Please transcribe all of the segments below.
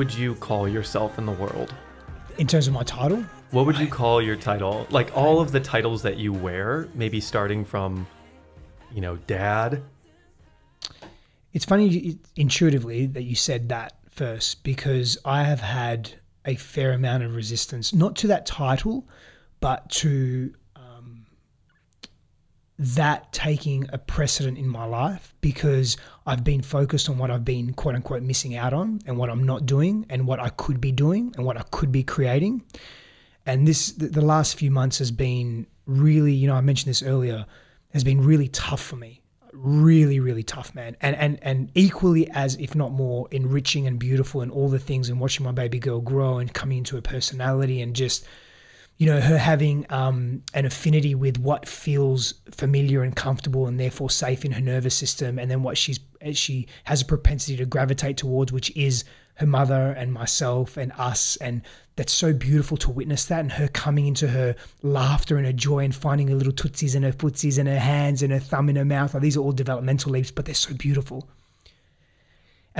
would you call yourself in the world? In terms of my title, What would you call your title? Like all of the titles that you wear, maybe starting from, you know, dad. it's funny intuitively that you said that first because I have had a fair amount of resistance, not to that title, but to that taking a precedent in my life because I've been focused on what I've been quote unquote missing out on and what I'm not doing and what I could be doing and what I could be creating. And this, the, last few months has been really, you know, I mentioned this earlier, has been really tough for me really really tough man and and and equally as if not more enriching and beautiful and all the things and watching my baby girl grow and coming into her personality and just you know her having um, an affinity with what feels familiar and comfortable and therefore safe in her nervous system and then what she's she has a propensity to gravitate towards which is her mother and myself and us. And that's so beautiful to witness that and her coming into her laughter and her joy and finding her little tootsies and her footsies and her hands and her thumb in her mouth. Like, these are all developmental leaps but they're so beautiful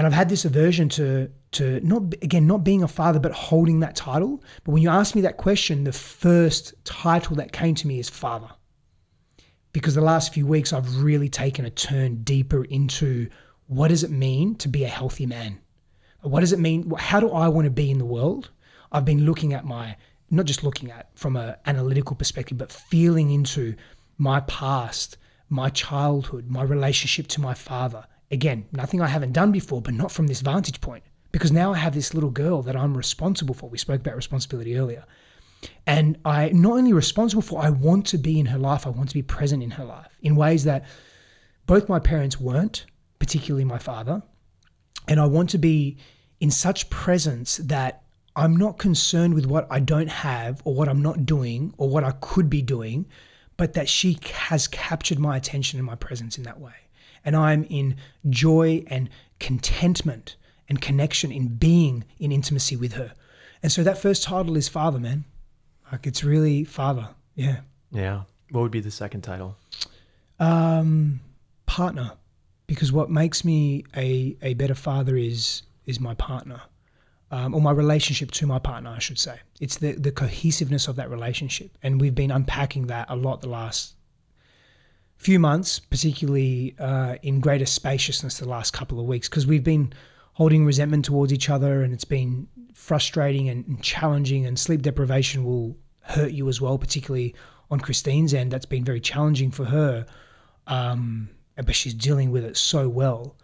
and I've had this aversion to to not again not being a father but holding that title. But when you ask me that question, the first title that came to me is father. Because the last few weeks I've really taken a turn deeper into what does it mean to be a healthy man? What does it mean? How do I want to be in the world? I've been looking at my not just looking at from an analytical perspective, but feeling into my past, my childhood, my relationship to my father, Again, nothing I haven't done before, but not from this vantage point. Because now I have this little girl that I'm responsible for. We spoke about responsibility earlier. And I not only responsible for, I want to be in her life, I want to be present in her life in ways that both my parents weren't, particularly my father. And I want to be in such presence that I'm not concerned with what I don't have or what I'm not doing or what I could be doing, but that she has captured my attention and my presence in that way and I'm in joy and contentment and connection in being in intimacy with her. And so that first title is Father, man. Like it's really Father. Yeah. Yeah. What would be the second title? Um, partner, because what makes me a, a better father is is my partner, um, or my relationship to my partner, I should say. It's the the cohesiveness of that relationship, and we've been unpacking that a lot the last few months, particularly uh, in greater spaciousness the last couple of weeks, because we've been holding resentment towards each other and it's been frustrating and, challenging, and sleep deprivation will hurt you as well, particularly on Christine's end. That's been very challenging for her, um, but she's dealing with it so well.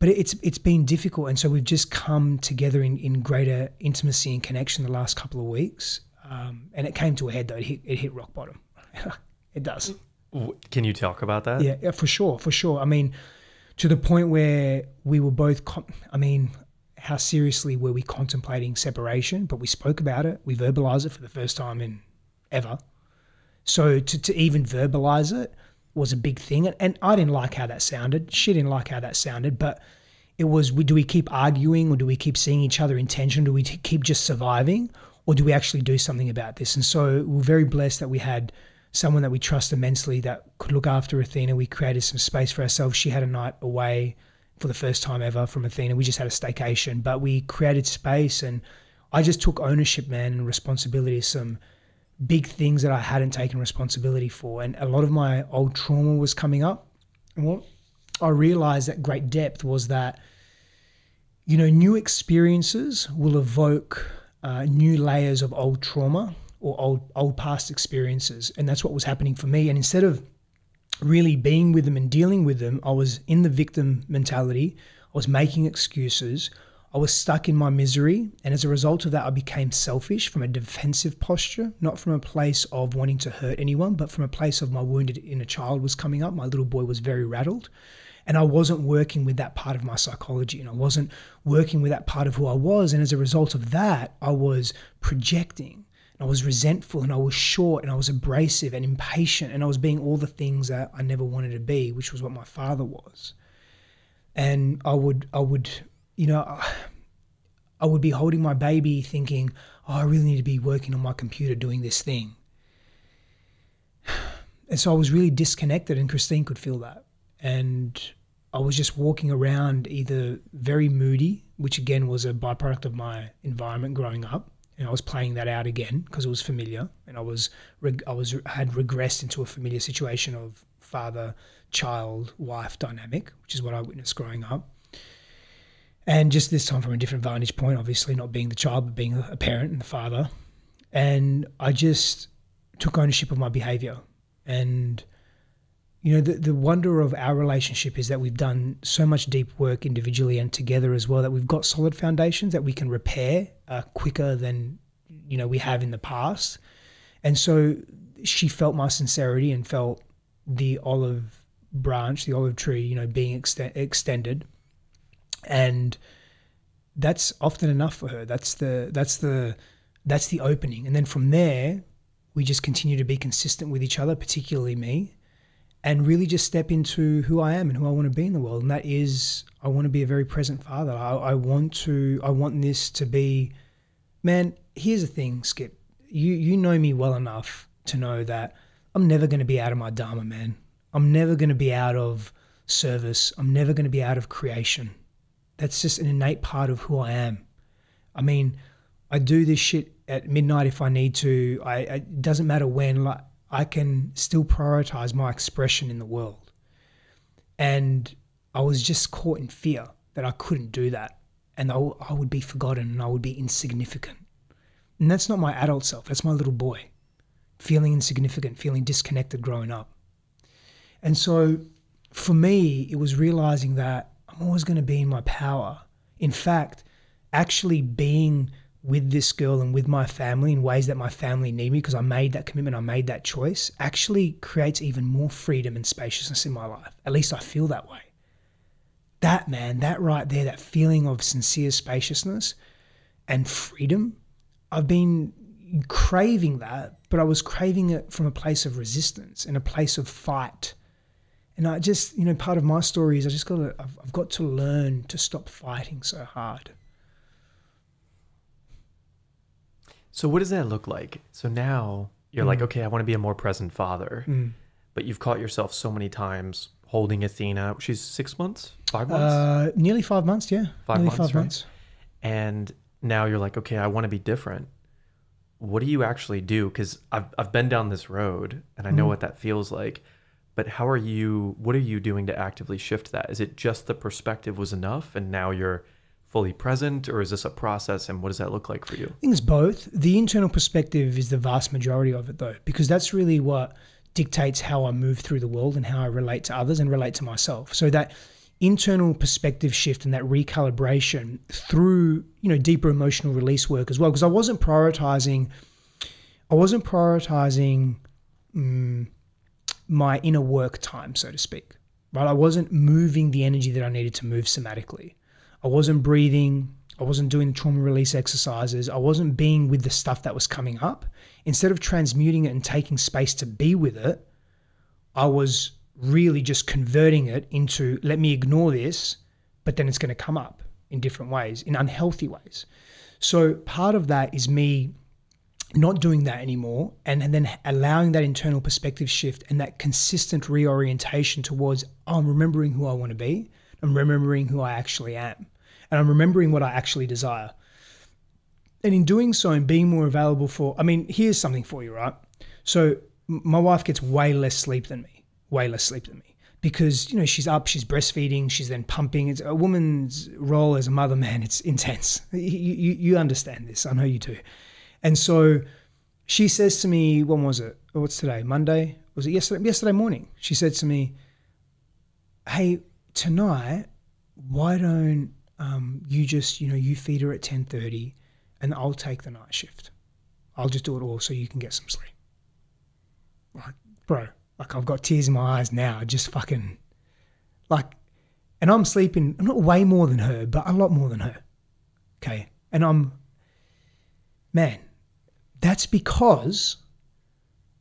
But it's it's been difficult, and so we've just come together in, in greater intimacy and connection the last couple of weeks, um, and it came to a head though. It hit, it hit rock bottom. it does. Can you talk about that? Yeah, yeah, for sure, for sure. I mean, to the point where we were both, con- I mean, how seriously were we contemplating separation? But we spoke about it. We verbalized it for the first time in ever. So to, to even verbalize it was a big thing. And, and I didn't like how that sounded. She didn't like how that sounded. But it was, do we keep arguing or do we keep seeing each other in tension? Do we keep just surviving or do we actually do something about this? And so we're very blessed that we had – someone that we trust immensely that could look after Athena. We created some space for ourselves. She had a night away for the first time ever from Athena. We just had a staycation, but we created space and I just took ownership, man, and responsibility of some big things that I hadn't taken responsibility for. And a lot of my old trauma was coming up. And what I realized at great depth was that, you know, new experiences will evoke uh, new layers of old trauma or old old past experiences. And that's what was happening for me. And instead of really being with them and dealing with them i was in the victim mentality. I was making excuses. I was stuck in my misery. And as a result of that i became selfish from a defensive posture not from a place of wanting to hurt anyone but from a place of my wounded inner child was coming up. My little boy was very rattled. And I wasn't working with that part of my psychology. And I wasn't working with that part of who I was. And as a result of that, I was projecting I was resentful and I was short and I was abrasive and impatient and I was being all the things that I never wanted to be, which was what my father was. And I would, I would, you know, I would be holding my baby thinking, oh, I really need to be working on my computer doing this thing. And so I was really disconnected and Christine could feel that. And I was just walking around either very moody, which again was a byproduct of my environment growing up, and I was playing that out again because it was familiar, and I was I was had regressed into a familiar situation of father child wife dynamic, which is what I witnessed growing up. And just this time from a different vantage point, obviously not being the child, but being a parent and the father. And I just took ownership of my behavior. And, you know, the, the wonder of our relationship is that we've done so much deep work individually and together as well that we've got solid foundations that we can repair uh, quicker than, you know, we have in the past. And so she felt my sincerity and felt the olive branch, the olive tree, you know, being extended and that's often enough for her. That's the that's the that's the opening, and then from there, we just continue to be consistent with each other, particularly me, and really just step into who I am and who I want to be in the world. And that is, I want to be a very present father. I, I want to. I want this to be, man. Here's the thing, Skip. You you know me well enough to know that I'm never going to be out of my dharma, man. I'm never going to be out of service. I'm never going to be out of creation. That's just an innate part of who I am. I mean, I do this shit at midnight if I need to. I it doesn't matter when. Like I can still prioritize my expression in the world. And I was just caught in fear that I couldn't do that, and I, would be forgotten and I would be insignificant. And that's not my adult self. That's my little boy, feeling insignificant, feeling disconnected growing up. And so, for me, it was realizing that I'm always going to be in my power. In fact, actually being with this girl and with my family in ways that my family need me because I made that commitment, I made that choice, actually creates even more freedom and spaciousness in my life. At least I feel that way. That, man, that right there, that feeling of sincere spaciousness and freedom, I've been craving that, but I was craving it from a place of resistance and a place of fight and I just, you know, part of my story is I just got to, I've, I've got to learn to stop fighting so hard. So what does that look like? So now you're mm. like, okay, I want to be a more present father, mm. but you've caught yourself so many times holding Athena. She's six months, five months, uh, nearly five months. Yeah, five nearly months, five right? months. And now you're like, okay, I want to be different. What do you actually do? Because I've I've been down this road and I know mm. what that feels like but how are you what are you doing to actively shift that is it just the perspective was enough and now you're fully present or is this a process and what does that look like for you i think it's both the internal perspective is the vast majority of it though because that's really what dictates how i move through the world and how i relate to others and relate to myself so that internal perspective shift and that recalibration through you know deeper emotional release work as well because i wasn't prioritizing i wasn't prioritizing um, my inner work time, so to speak. Right? I wasn't moving the energy that I needed to move somatically. I wasn't breathing. I wasn't doing the trauma release exercises. I wasn't being with the stuff that was coming up. Instead of transmuting it and taking space to be with it, I was really just converting it into let me ignore this, but then it's going to come up in different ways, in unhealthy ways. So part of that is me not doing that anymore and, and then allowing that internal perspective shift and that consistent reorientation towards oh, I'm remembering who I want to be, I'm remembering who I actually am, and I'm remembering what I actually desire. And in doing so and being more available for, I mean, here's something for you, right? So my wife gets way less sleep than me, way less sleep than me because you know she's up, she's breastfeeding, she's then pumping. It's a woman's role as a mother, man. It's intense. You, you, you understand this, I know you do. And so she says to me, when was it? Oh, what's today? Monday? Was it yesterday? Yesterday morning. She said to me, "Hey, tonight, why don't um, you just, you know, you feed her at ten thirty, and I'll take the night shift. I'll just do it all so you can get some sleep." Like, bro, like I've got tears in my eyes now. Just fucking, like, and I'm sleeping. I'm not way more than her, but a lot more than her. Okay, and I'm, man that's because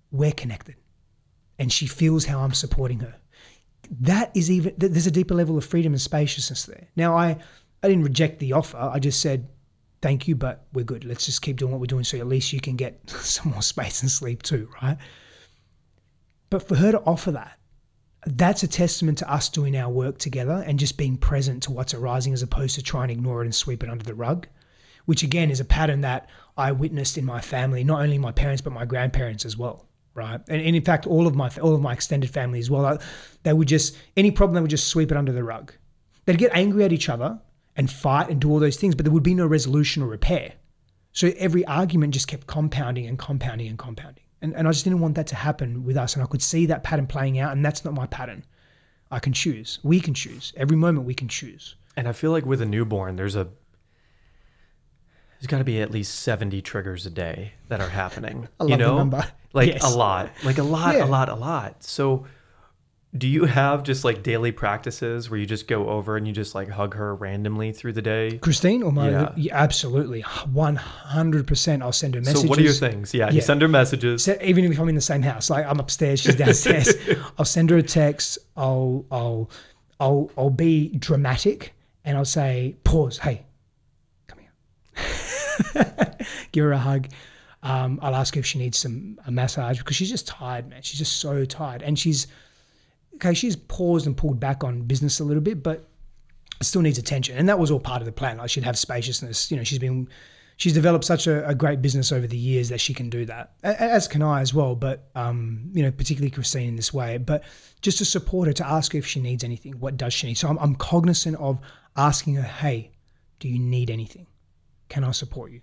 we're connected and she feels how I'm supporting her. That is even, there's a deeper level of freedom and spaciousness there. Now, I, I didn't reject the offer. I just said, thank you, but we're good. Let's just keep doing what we're doing so at least you can get some more space and sleep too, right? But for her to offer that, that's a testament to us doing our work together and just being present to what's arising as opposed to trying to ignore it and sweep it under the rug, which again is a pattern that I witnessed in my family, not only my parents but my grandparents as well. Right, and, and in fact, all of my all of my extended family as well. They would just any problem they would just sweep it under the rug. They'd get angry at each other and fight and do all those things, but there would be no resolution or repair. So every argument just kept compounding and compounding and compounding. And, and I just didn't want that to happen with us. And I could see that pattern playing out, and that's not my pattern. I can choose. We can choose. Every moment we can choose. And I feel like with a newborn, there's a there's got to be at least 70 triggers a day that are happening. I love you the know? number. Like Yes. a lot. Like a lot, Yeah. a lot, a lot. So do you have just like daily practices where you just go over and you just like hug her randomly through the day? Christine or my Yeah. yeah, absolutely, one hundred percent. I'll send her messages. So what are your things? Yeah, you Yeah. send her messages. Se- even if I'm in the same house, like I'm upstairs, she's downstairs, I'll send her a text. I'll I'll I'll I'll be dramatic and I'll say, pause, hey, come here. Give her a hug. Um, I'll ask her if she needs some a massage because she's just tired, man. She's just so tired, and she's okay. She's paused and pulled back on business a little bit, but still needs attention. And that was all part of the plan. Like she'd have spaciousness. You know, she's been she's developed such a, a great business over the years that she can do that. As can I as well. But um, you know, particularly Christine in this way. But just to support her, to ask her if she needs anything. What does she need? So I'm, I'm cognizant of asking her, hey, do you need anything? Can I support you?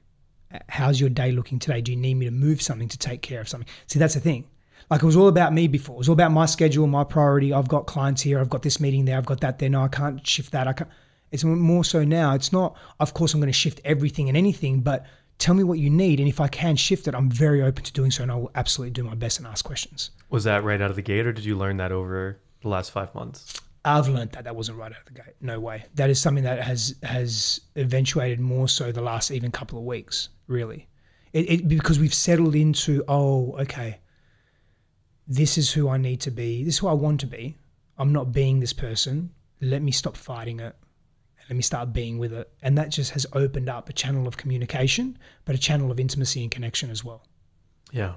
How's your day looking today? Do you need me to move something to take care of something? See, that's the thing. Like it was all about me before. It was all about my schedule, my priority. I've got clients here. I've got this meeting there. I've got that there. No, I can't shift that. I can't. It's more so now. It's not. Of course, I'm going to shift everything and anything, but tell me what you need, and if I can shift it, I'm very open to doing so, and I will absolutely do my best and ask questions. Was that right out of the gate or did you learn that over the last five months? I've learned that that wasn't right out of the gate. No way. That is something that has has eventuated more so the last even couple of weeks. Really, it, it because we've settled into oh okay. This is who I need to be. This is who I want to be. I'm not being this person. Let me stop fighting it. Let me start being with it. And that just has opened up a channel of communication, but a channel of intimacy and connection as well. Yeah.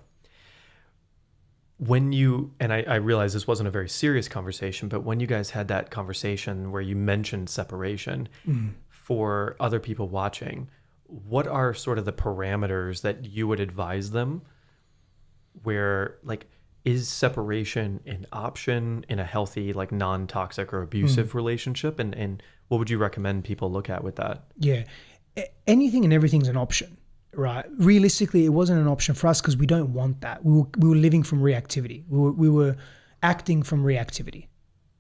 When you, and I, I realize this wasn't a very serious conversation, but when you guys had that conversation where you mentioned separation mm. for other people watching, what are sort of the parameters that you would advise them where, like, is separation an option in a healthy, like, non toxic or abusive hmm. relationship? And, and what would you recommend people look at with that? Yeah. Anything and everything's an option, right? Realistically, it wasn't an option for us because we don't want that. We were, we were living from reactivity. We were, we were acting from reactivity,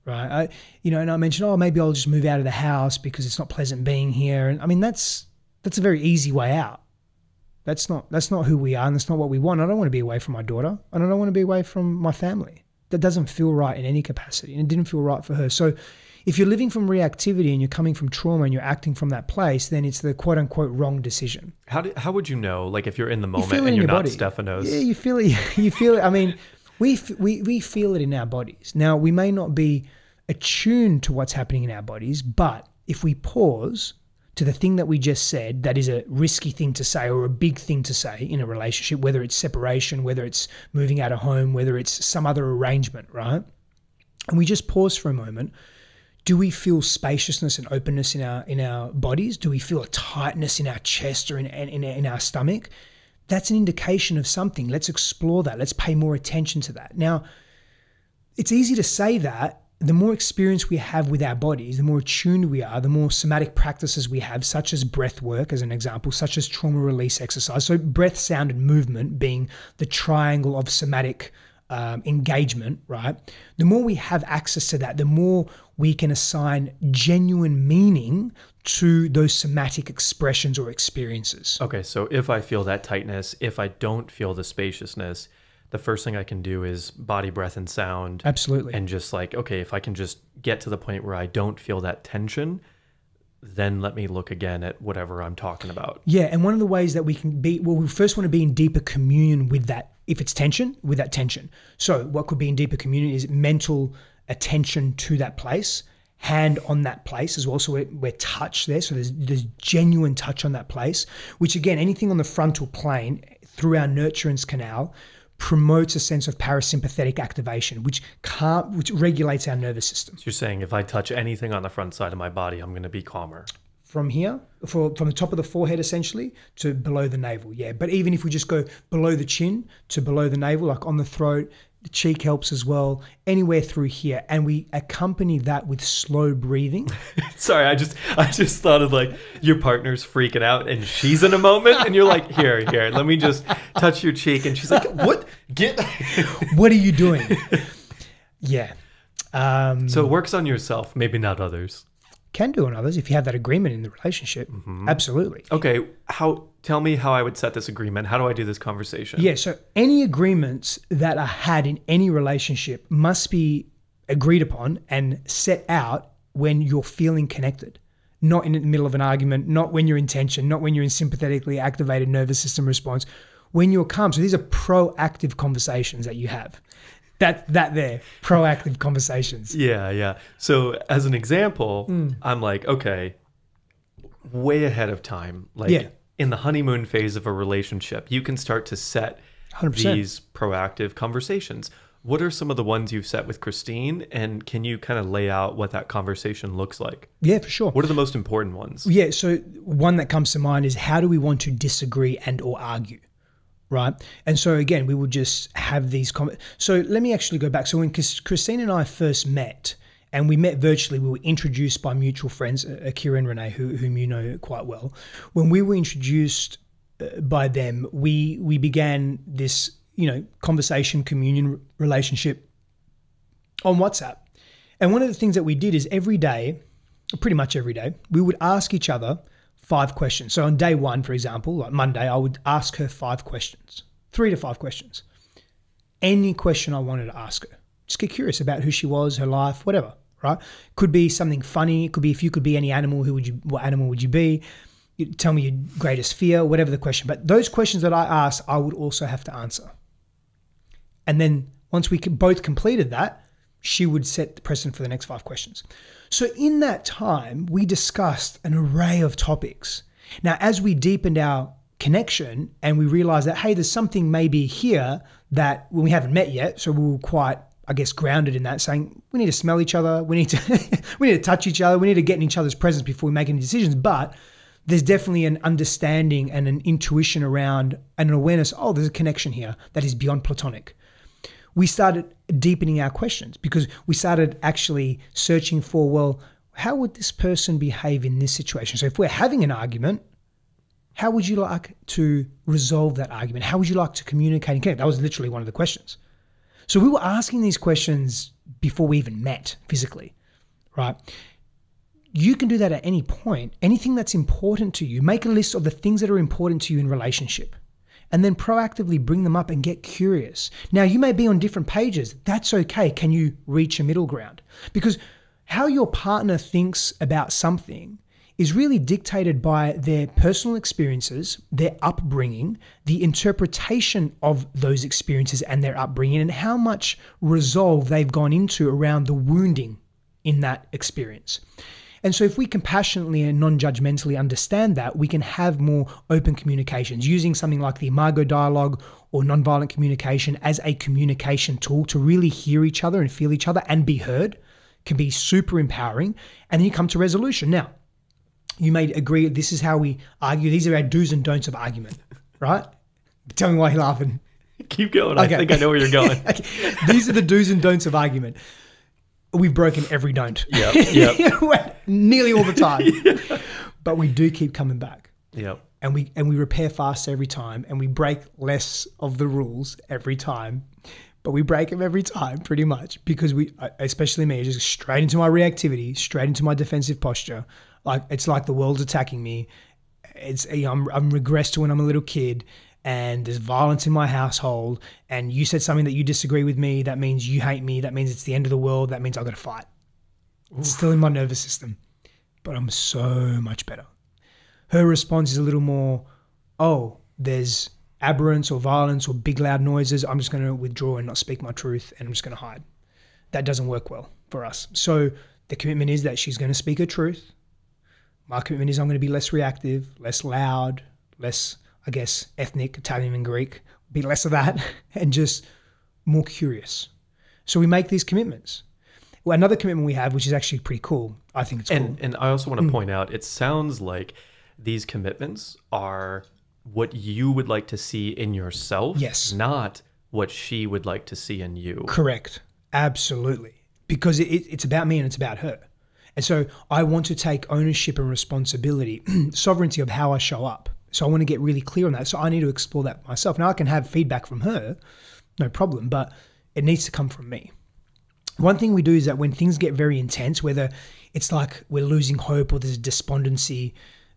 right? I, you know, and I mentioned, oh, maybe I'll just move out of the house because it's not pleasant being here. And I mean, that's that's a very easy way out. That's not that's not who we are, and that's not what we want. I don't want to be away from my daughter, and I don't want to be away from my family. That doesn't feel right in any capacity, and it didn't feel right for her. So, if you're living from reactivity and you're coming from trauma and you're acting from that place, then it's the quote unquote wrong decision. How, do, how would you know, like, if you're in the moment it and you're your not body. Stefanos? Yeah, you feel it. You feel it. I mean, we, we we feel it in our bodies. Now, we may not be attuned to what's happening in our bodies, but if we pause to the thing that we just said, that is a risky thing to say or a big thing to say in a relationship, whether it's separation, whether it's moving out of home, whether it's some other arrangement, right? And we just pause for a moment. Do we feel spaciousness and openness in our in our bodies? Do we feel a tightness in our chest or in in, in our stomach? That's an indication of something. Let's explore that. Let's pay more attention to that. Now, it's easy to say that. The more experience we have with our bodies, the more attuned we are, the more somatic practices we have, such as breath work, as an example, such as trauma release exercise. So, breath, sound, and movement being the triangle of somatic um, engagement, right? The more we have access to that, the more we can assign genuine meaning to those somatic expressions or experiences. Okay, so if I feel that tightness, if I don't feel the spaciousness, the first thing I can do is body, breath, and sound. Absolutely. And just like, okay, if I can just get to the point where I don't feel that tension, then let me look again at whatever I'm talking about. Yeah, and one of the ways that we can be well, we first want to be in deeper communion with that. If it's tension, with that tension. So, what could be in deeper communion is mental attention to that place, hand on that place as well. So we're, we're touch there. So there's there's genuine touch on that place. Which again, anything on the frontal plane through our nurturance canal promotes a sense of parasympathetic activation, which calm, which regulates our nervous system. So you're saying if I touch anything on the front side of my body, I'm going to be calmer. From here, for, from the top of the forehead essentially to below the navel, yeah. But even if we just go below the chin to below the navel, like on the throat, the cheek helps as well, anywhere through here, and we accompany that with slow breathing. Sorry, I just I just thought of like your partner's freaking out and she's in a moment and you're like, here, here, let me just touch your cheek, and she's like, what? Get. what are you doing? Yeah. Um, so it works on yourself, maybe not others. can do on others if you have that agreement in the relationship. Absolutely. Okay, how? Tell me how I would set this agreement. How do I do this conversation? Yeah, so any agreements that are had in any relationship must be agreed upon and set out when you're feeling connected, not in the middle of an argument, not when you're in tension, not when you're in sympathetically activated nervous system response, when you're calm. So these are proactive conversations that you have. That that there, proactive conversations. Yeah, yeah. So as an example, hmm. I'm like, okay, way ahead of time. Like Yeah. In the honeymoon phase of a relationship, you can start to set 100%. these proactive conversations. What are some of the ones you've set with Christine? And can you kind of lay out what that conversation looks like? Yeah, for sure. What are the most important ones? Yeah, so one that comes to mind is how do we want to disagree and or argue? Right. And so again, we would just have these comments. So let me actually go back. So when Christine and I first met, and we met virtually, we were introduced by mutual friends, uh, Akira and Renee, who, whom you know quite well. When we were introduced uh, by them, we we began this you know conversation communion relationship on WhatsApp. And one of the things that we did is every day, pretty much every day, we would ask each other five questions. So on day one, for example, like Monday, I would ask her five questions, three to five questions. Any question I wanted to ask her. Just get curious about who she was, her life, whatever, right? Could be something funny. It could be if you could be any animal, who would you, what animal would you be? You tell me your greatest fear, whatever the question. But those questions that I asked, I would also have to answer. And then once we both completed that, she would set the precedent for the next five questions. So in that time, we discussed an array of topics. Now, as we deepened our connection and we realized that, hey, there's something maybe here that we haven't met yet. So we were quite, I guess, grounded in that, saying we need to smell each other, we need to we need to touch each other, we need to get in each other's presence before we make any decisions. But there's definitely an understanding and an intuition around and an awareness, oh, there's a connection here that is beyond platonic we started deepening our questions because we started actually searching for, well, how would this person behave in this situation? So if we're having an argument, how would you like to resolve that argument? How would you like to communicate and connect? That was literally one of the questions. So we were asking these questions before we even met physically, right? You can do that at any point. Anything that's important to you, make a list of the things that are important to you in relationship and then proactively bring them up and get curious. Now, you may be on different pages. That's okay. Can you reach a middle ground? Because how your partner thinks about something is really dictated by their personal experiences, their upbringing, the interpretation of those experiences and their upbringing, and how much resolve they've gone into around the wounding in that experience. And so, if we compassionately and non judgmentally understand that, we can have more open communications using something like the Imago dialogue or nonviolent communication as a communication tool to really hear each other and feel each other and be heard can be super empowering. And then you come to resolution. Now, you may agree this is how we argue. These are our do's and don'ts of argument, right? Tell me why you're laughing. Keep going. I think I know where you're going. Okay. These are the do's and don'ts of argument. We've broken every don't. Yep, yep. Nearly all the time. But we do keep coming back. yep. And we and we repair fast every time and we break less of the rules every time. But we break them every time pretty much because we especially me just straight into my reactivity, straight into my defensive posture. Like it's like the world's attacking me. It's you know, I'm I'm regressed to when I'm a little kid and there's violence in my household and you said something that you disagree with me. That means you hate me. That means it's the end of the world. That means i've got to fight. It's still in my nervous system but i'm so much better. Her response is a little more oh there's aberrance or violence or big loud noises. I'm just going to withdraw and not speak my truth and i'm just going to hide. That doesn't work well for us. So the commitment is that she's going to speak her truth my commitment is i'm going to be less reactive less loud less I guess, ethnic, Italian and Greek, be less of that, and just more curious. So we make these commitments. Well, another commitment we have, which is actually pretty cool. I think it's And cool. and I also want to hmm. point out, it sounds like these commitments are what you would like to see in yourself, Yes. not what she would like to see in you. Correct. Absolutely. Because it, it, it's about me and it's about her. And so I want to take ownership and responsibility, sovereignty of how I show up. So I want to get really clear on that. So I need to explore that myself. Now I can have feedback from her, no problem, but it needs to come from me. One thing we do is that when things get very intense, whether it's like we're losing hope or there's despondency,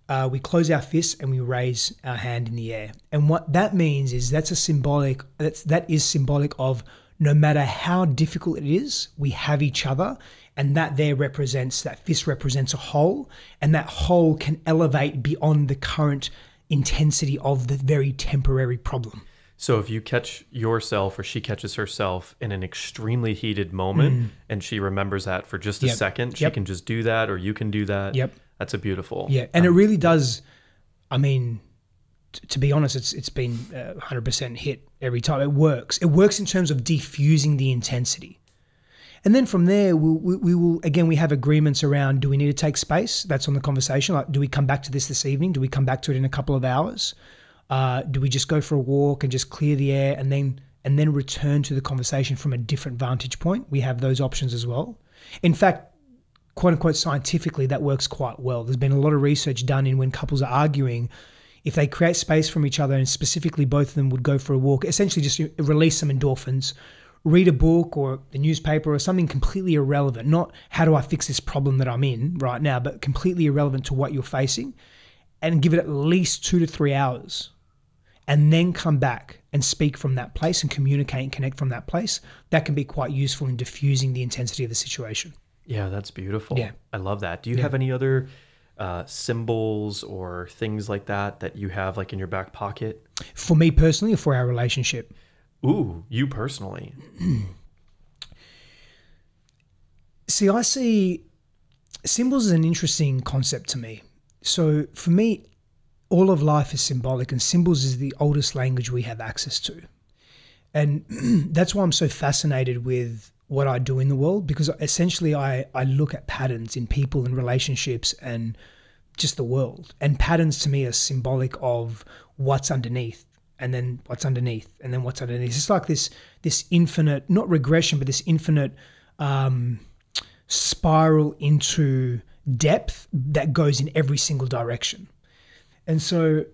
uh, we close our fists and we raise our hand in the air. And what that means is that's a symbolic. That's that is symbolic of no matter how difficult it is, we have each other, and that there represents that fist represents a whole, and that whole can elevate beyond the current intensity of the very temporary problem. So if you catch yourself or she catches herself in an extremely heated moment and she remembers that for just a Mm. Yep. second, she Yep. can just do that or you can do that. Yep. That's a beautiful. Yeah, and it really does. I mean, to be honest, it's it's been uh, hundred percent hit every time. It works. It works in terms of defusing the intensity, and then from there, we'll, we, we will again we have agreements around. Do we need to take space? That's on the conversation. Like, do we come back to this this evening? Do we come back to it in a couple of hours? Uh, do we just go for a walk and just clear the air and then and then return to the conversation from a different vantage point? We have those options as well. In fact, quote unquote scientifically that works quite well. There's been a lot of research done in when couples are arguing, if they create space from each other and specifically both of them would go for a walk, essentially just release some endorphins, read a book or the newspaper or something completely irrelevant, not how do I fix this problem that I'm in right now, but completely irrelevant to what you're facing, and give it at least two to three hours. And then come back and speak from that place and communicate and connect from that place. That can be quite useful in diffusing the intensity of the situation. Yeah, that's beautiful. Yeah. I love that. Do you have any other uh, symbols or things like that that you have like in your back pocket? For me personally, or for our relationship, Ooh, you personally. See, I see symbols as an interesting concept to me. So for me, all of life is symbolic, and symbols is the oldest language we have access to. And that's why I'm so fascinated with what I do in the world because essentially I, I look at patterns in people and relationships and just the world. And patterns to me are symbolic of what's underneath and then what's underneath and then what's underneath. It's like this this infinite, not regression, but this infinite um, spiral into depth that goes in every single direction. And so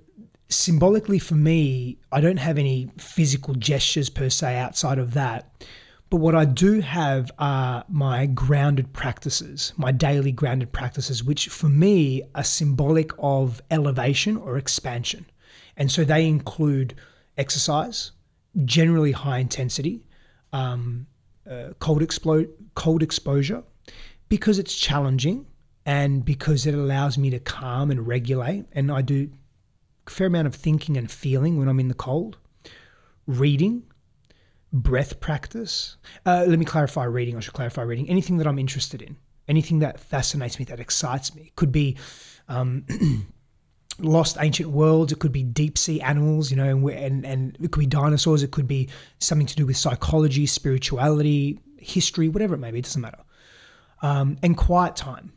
symbolically for me, I don't have any physical gestures per se outside of that. But what I do have are my grounded practices, my daily grounded practices, which for me are symbolic of elevation or expansion. And so they include exercise, generally high intensity, um, uh, cold, cold exposure, because it's challenging and because it allows me to calm and regulate. And I do a fair amount of thinking and feeling when I'm in the cold. Reading, breath practice. Uh, let me clarify reading. I should clarify reading. Anything that I'm interested in, anything that fascinates me, that excites me. Could be um, lost ancient worlds. It could be deep sea animals, you know, and, and and it could be dinosaurs. It could be something to do with psychology, spirituality, history, whatever it may be. It doesn't matter. Um, and quiet time.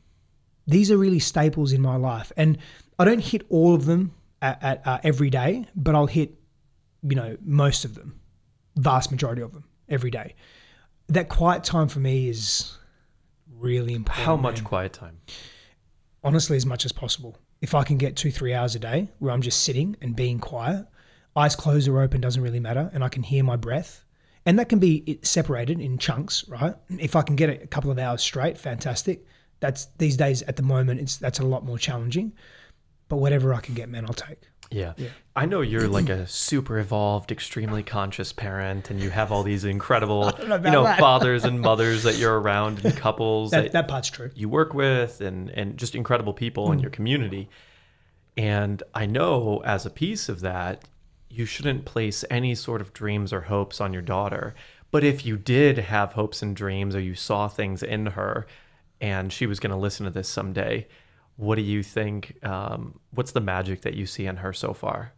These are really staples in my life, and I don't hit all of them at, at uh, every day, but I'll hit, you know, most of them, vast majority of them every day. That quiet time for me is really important. How much man quiet time? honestly as much as possible. If I can get two, three hours a day where I'm just sitting and being quiet, eyes closed or open doesn't really matter, and I can hear my breath. And that can be separated in chunks, right? If I can get it a couple of hours straight, fantastic. That's these days at the moment, it's that's a lot more challenging. But whatever I can get, man, I'll take. Yeah. I know you're like a super evolved, extremely conscious parent, and you have all these incredible, know you know, that. fathers and mothers that you're around and couples That, that, that part's true. you work with and, and just incredible people Hmm. in your community. And I know as a piece of that, you shouldn't place any sort of dreams or hopes on your daughter. But if you did have hopes and dreams or you saw things in her and she was going to listen to this someday, what do you think? Um, what's the magic that you see in her so far?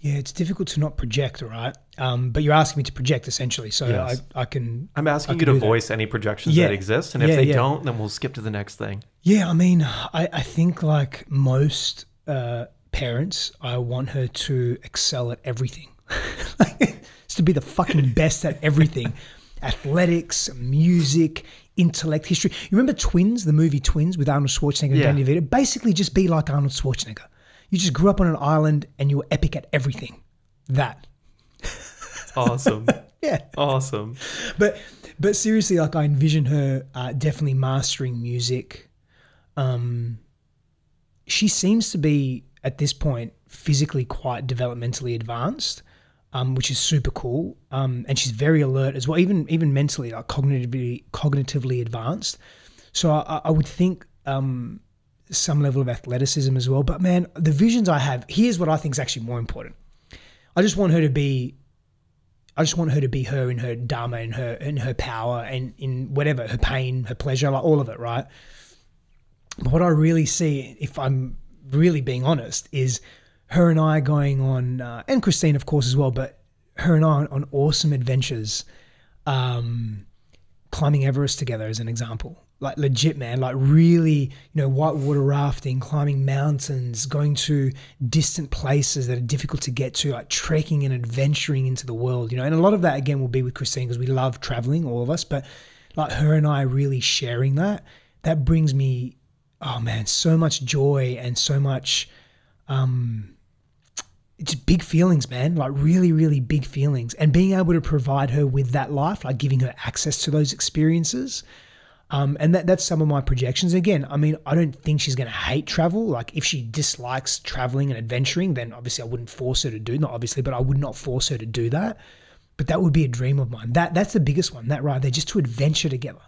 Yeah, it's difficult to not project, right? Um, but you're asking me to project essentially, so Yes. I, I can. I'm asking I you to do that. voice any projections Yeah. that exist, and if Yeah, they yeah. don't, then we'll skip to the next thing. Yeah, I mean, I, I think like most uh, parents, I want her to excel at everything. like, it's to be the fucking best at everything athletics, music, intellect, history. You remember Twins, the movie Twins with Arnold Schwarzenegger and Yeah. Danny DeVito? Basically, just be like Arnold Schwarzenegger. You just grew up on an island and you were epic at everything. That. Awesome, Yeah. awesome. but but seriously, like I envision her uh, definitely mastering music. Um, she seems to be at this point physically quite developmentally advanced, um, which is super cool. Um, and she's very alert as well, even even mentally, like cognitively cognitively advanced. So I, I would think um, some level of athleticism as well. But man, the visions I have here's what I think is actually more important. I just want her to be I just want her to be her in her dharma and her in her power and in whatever her pain, her pleasure, like all of it, right? But what I really see, if I'm really being honest, is her and I going on, uh, and Christine, of course, as well, but her and I on, on awesome adventures, um, climbing Everest together, as an example. Like legit, man. Like really, you know, whitewater rafting, climbing mountains, going to distant places that are difficult to get to, like trekking and adventuring into the world. You know, and a lot of that again will be with Christine because we love traveling, all of us. But like her and I really sharing that, that brings me, oh man, so much joy and so much um, just big feelings, man. Like really, really big feelings. And being able to provide her with that life, like giving her access to those experiences. Um, and that, that's some of my projections. Again, I mean, I don't think she's going to hate travel. Like, if she dislikes traveling and adventuring, then obviously I wouldn't force her to do. Not obviously, but I would not force her to do that. But that would be a dream of mine. That that's the biggest one. That right there, just to adventure together.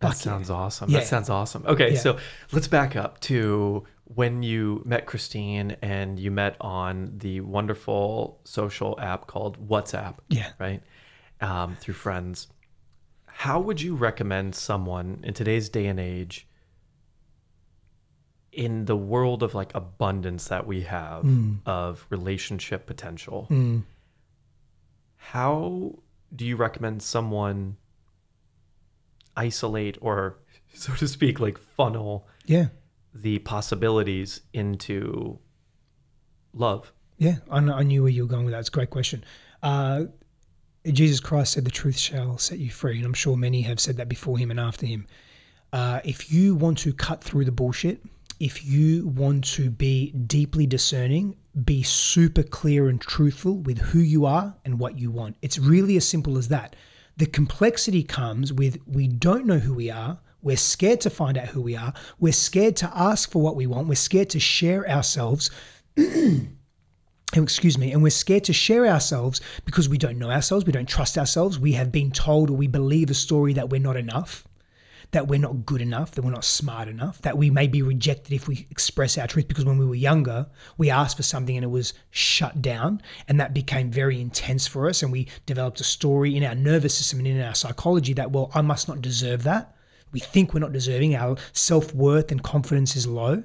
That Fuck yeah. sounds awesome. Yeah. That sounds awesome. Okay, Yeah. so let's back up to when you met Christine and you met on the wonderful social app called WhatsApp, Yeah. right? Um, through friends. How would you recommend someone in today's day and age, in the world of like abundance that we have of relationship potential, Mm. how do you recommend someone isolate or so to speak like funnel Yeah. The possibilities into love Yeah, I, I knew where you were going with that. It's a great question. Uh, Jesus Christ said, "The truth shall set you free," and I'm sure many have said that before him and after him. Uh, if you want to cut through the bullshit, if you want to be deeply discerning, be super clear and truthful with who you are and what you want. It's really as simple as that. The complexity comes with we don't know who we are. We're scared to find out who we are. We're scared to ask for what we want. We're scared to share ourselves Oh, excuse me, and we're scared to share ourselves because we don't know ourselves, we don't trust ourselves, we have been told or we believe a story that we're not enough, that we're not good enough, that we're not smart enough, that we may be rejected if we express our truth because when we were younger, we asked for something and it was shut down, and that became very intense for us, and we developed a story in our nervous system and in our psychology that, well, I must not deserve that. We think we're not deserving, our self worth and confidence is low.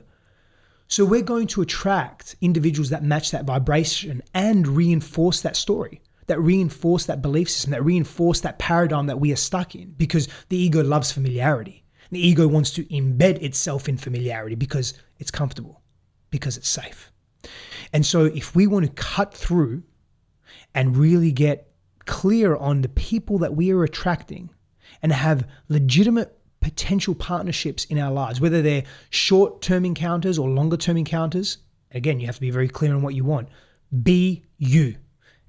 So we're going to attract individuals that match that vibration and reinforce that story, that reinforce that belief system, that reinforce that paradigm that we are stuck in because the ego loves familiarity. The ego wants to embed itself in familiarity because it's comfortable, because it's safe. And so if we want to cut through and really get clear on the people that we are attracting and have legitimate potential partnerships in our lives, whether they're short term encounters or longer term encounters. Again, you have to be very clear on what you want. Be you.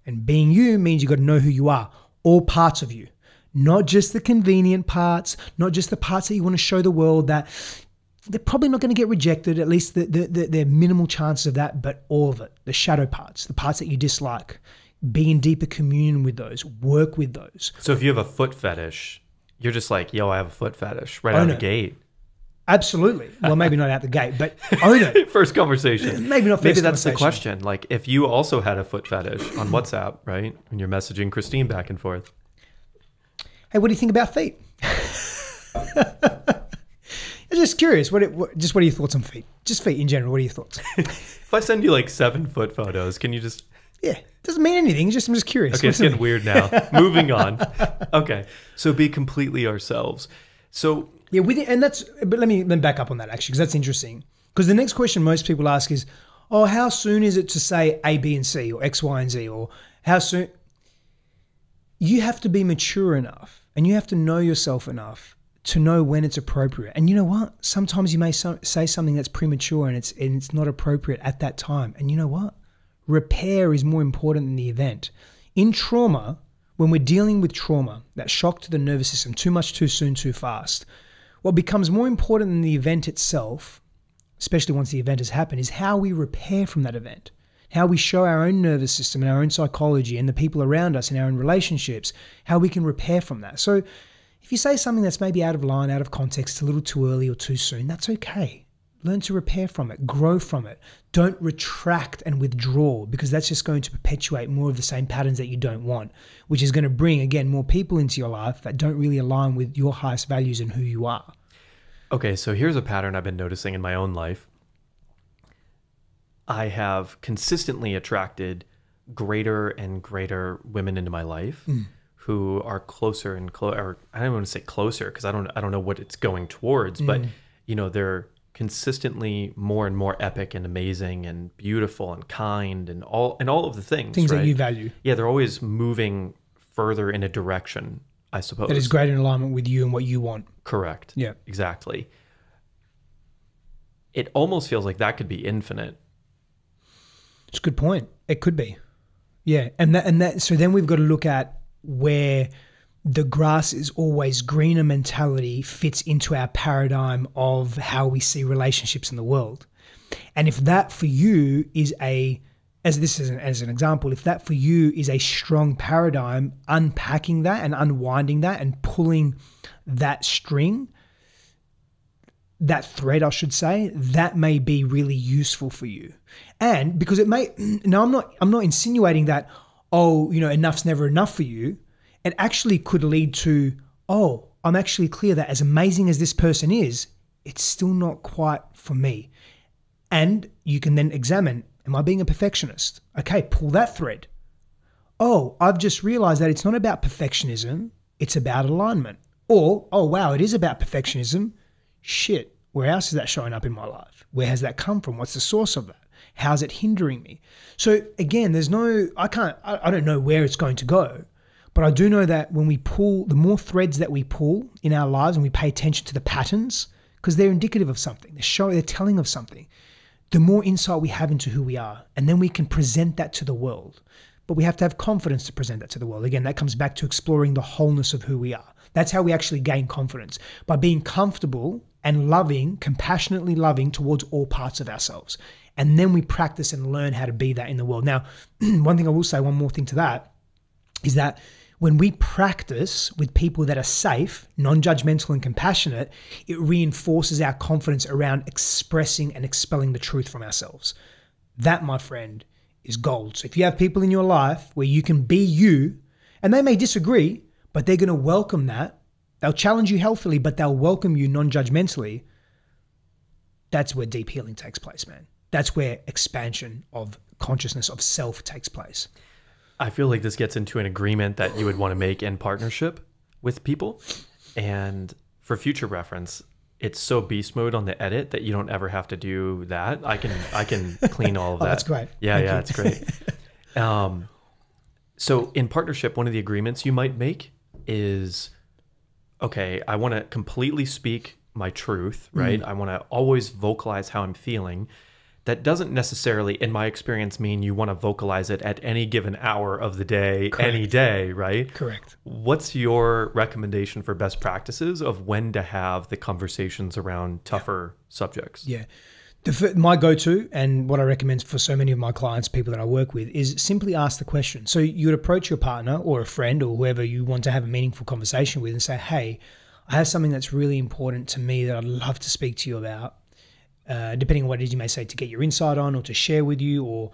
And being you means you've got to know who you are, all parts of you, not just the convenient parts, not just the parts that you want to show the world that they're probably not going to get rejected, at least the, the, the, minimal chances of that, but all of it, the shadow parts, the parts that you dislike. Be in deeper communion with those, work with those. so if you have a foot fetish you're just like yo i have a foot fetish right out of the gate Absolutely. Well, maybe not out the gate, but own it. first conversation Maybe not maybe that's the question like if you also had a foot fetish on whatsapp right and you're messaging christine back and forth Hey, what do you think about feet? I'm just curious. What, what? Just what are your thoughts on feet? Just feet in general. What are your thoughts? if i send you like seven foot photos can you just Yeah, doesn't mean anything. It's just I'm just curious. Okay, it's getting weird now. Moving on. Okay, so be completely ourselves. So Yeah, with it, and that's. But let me then back up on that actually, because that's interesting. Because the next question most people ask is, "Oh, how soon is it to say A, B, and C, or X, Y, and Z, or how soon?" You have to be mature enough, and you have to know yourself enough to know when it's appropriate. And you know what? Sometimes you may so, say something that's premature and it's and it's not appropriate at that time. And you know what? Repair is more important than the event. In trauma, when we're dealing with trauma, that shock to the nervous system, too much, too soon, too fast, what becomes more important than the event itself, especially once the event has happened, is how we repair from that event. How we show our own nervous system and our own psychology and the people around us in our own relationships, how we can repair from that. So, if you say something that's maybe out of line, out of context, a little too early or too soon, that's okay. Learn to repair from it, grow from it. Don't retract and withdraw because that's just going to perpetuate more of the same patterns that you don't want, which is going to bring, again, more people into your life that don't really align with your highest values and who you are. Okay, so here's a pattern I've been noticing in my own life. I have consistently attracted greater and greater women into my life mm. who are closer and closer. Or I don't want to say closer because I don't I don't know what it's going towards, but mm. you know they're consistently more and more epic and amazing and beautiful and kind and all and all of the things. Things right? that you value. yeah, they're always moving further in a direction. I suppose That is great in alignment with you and what you want. correct. Yeah. exactly. It almost feels like that could be infinite. It's a good point. It could be. Yeah. And that and that so then we've got to look at where the grass is always greener mentality fits into our paradigm of how we see relationships in the world. And if that for you is a as this is an, as an example, if that for you is a strong paradigm, unpacking that and unwinding that and pulling that string, that thread, I should say, that may be really useful for you. And because it may now I'm not I'm not insinuating that, oh, you know, enough's never enough for you. It actually could lead to, oh, I'm actually clear that as amazing as this person is, it's still not quite for me. And you can then examine, am I being a perfectionist? Okay, pull that thread. Oh, I've just realized that it's not about perfectionism, it's about alignment. Or, oh, wow, it is about perfectionism. Shit, where else is that showing up in my life? Where has that come from? What's the source of that? How's it hindering me? So, again, there's no, I can't, I, I don't know where it's going to go. But I do know that when we pull, the more threads that we pull in our lives and we pay attention to the patterns, because they're indicative of something, they're showing, they're telling of something, the more insight we have into who we are. And then we can present that to the world. But we have to have confidence to present that to the world. Again, that comes back to exploring the wholeness of who we are. That's how we actually gain confidence by being comfortable and loving, compassionately loving towards all parts of ourselves. And then we practice and learn how to be that in the world. Now, one thing I will say, one more thing to that, is that when we practice with people that are safe, non judgmental, and compassionate, it reinforces our confidence around expressing and expelling the truth from ourselves. That, my friend, is gold. So if you have people in your life where you can be you, and they may disagree, but they're going to welcome that, they'll challenge you healthily, but they'll welcome you non judgmentally. That's where deep healing takes place, man. That's where expansion of consciousness of self takes place. I feel like this gets into an agreement that you would want to make in partnership with people. And for future reference, it's so beast mode on the edit that you don't ever have to do that. I can I can clean all of Oh, that. that's great. Yeah, Thank yeah, you. it's great. um, so in partnership, one of the agreements you might make is, okay, I want to completely speak my truth, Mm. right? I want to always vocalize how I'm feeling. That doesn't necessarily, in my experience, mean you want to vocalize it at any given hour of the day, any day, right? Correct. What's your recommendation for best practices of when to have the conversations around tougher subjects? Yeah. The, my go-to and what I recommend for so many of my clients, people that I work with, is simply ask the question. So you would approach your partner or a friend or whoever you want to have a meaningful conversation with and say, "Hey, I have something that's really important to me that I'd love to speak to you about." Uh, depending on what it is you may say to get your insight on or to share with you, or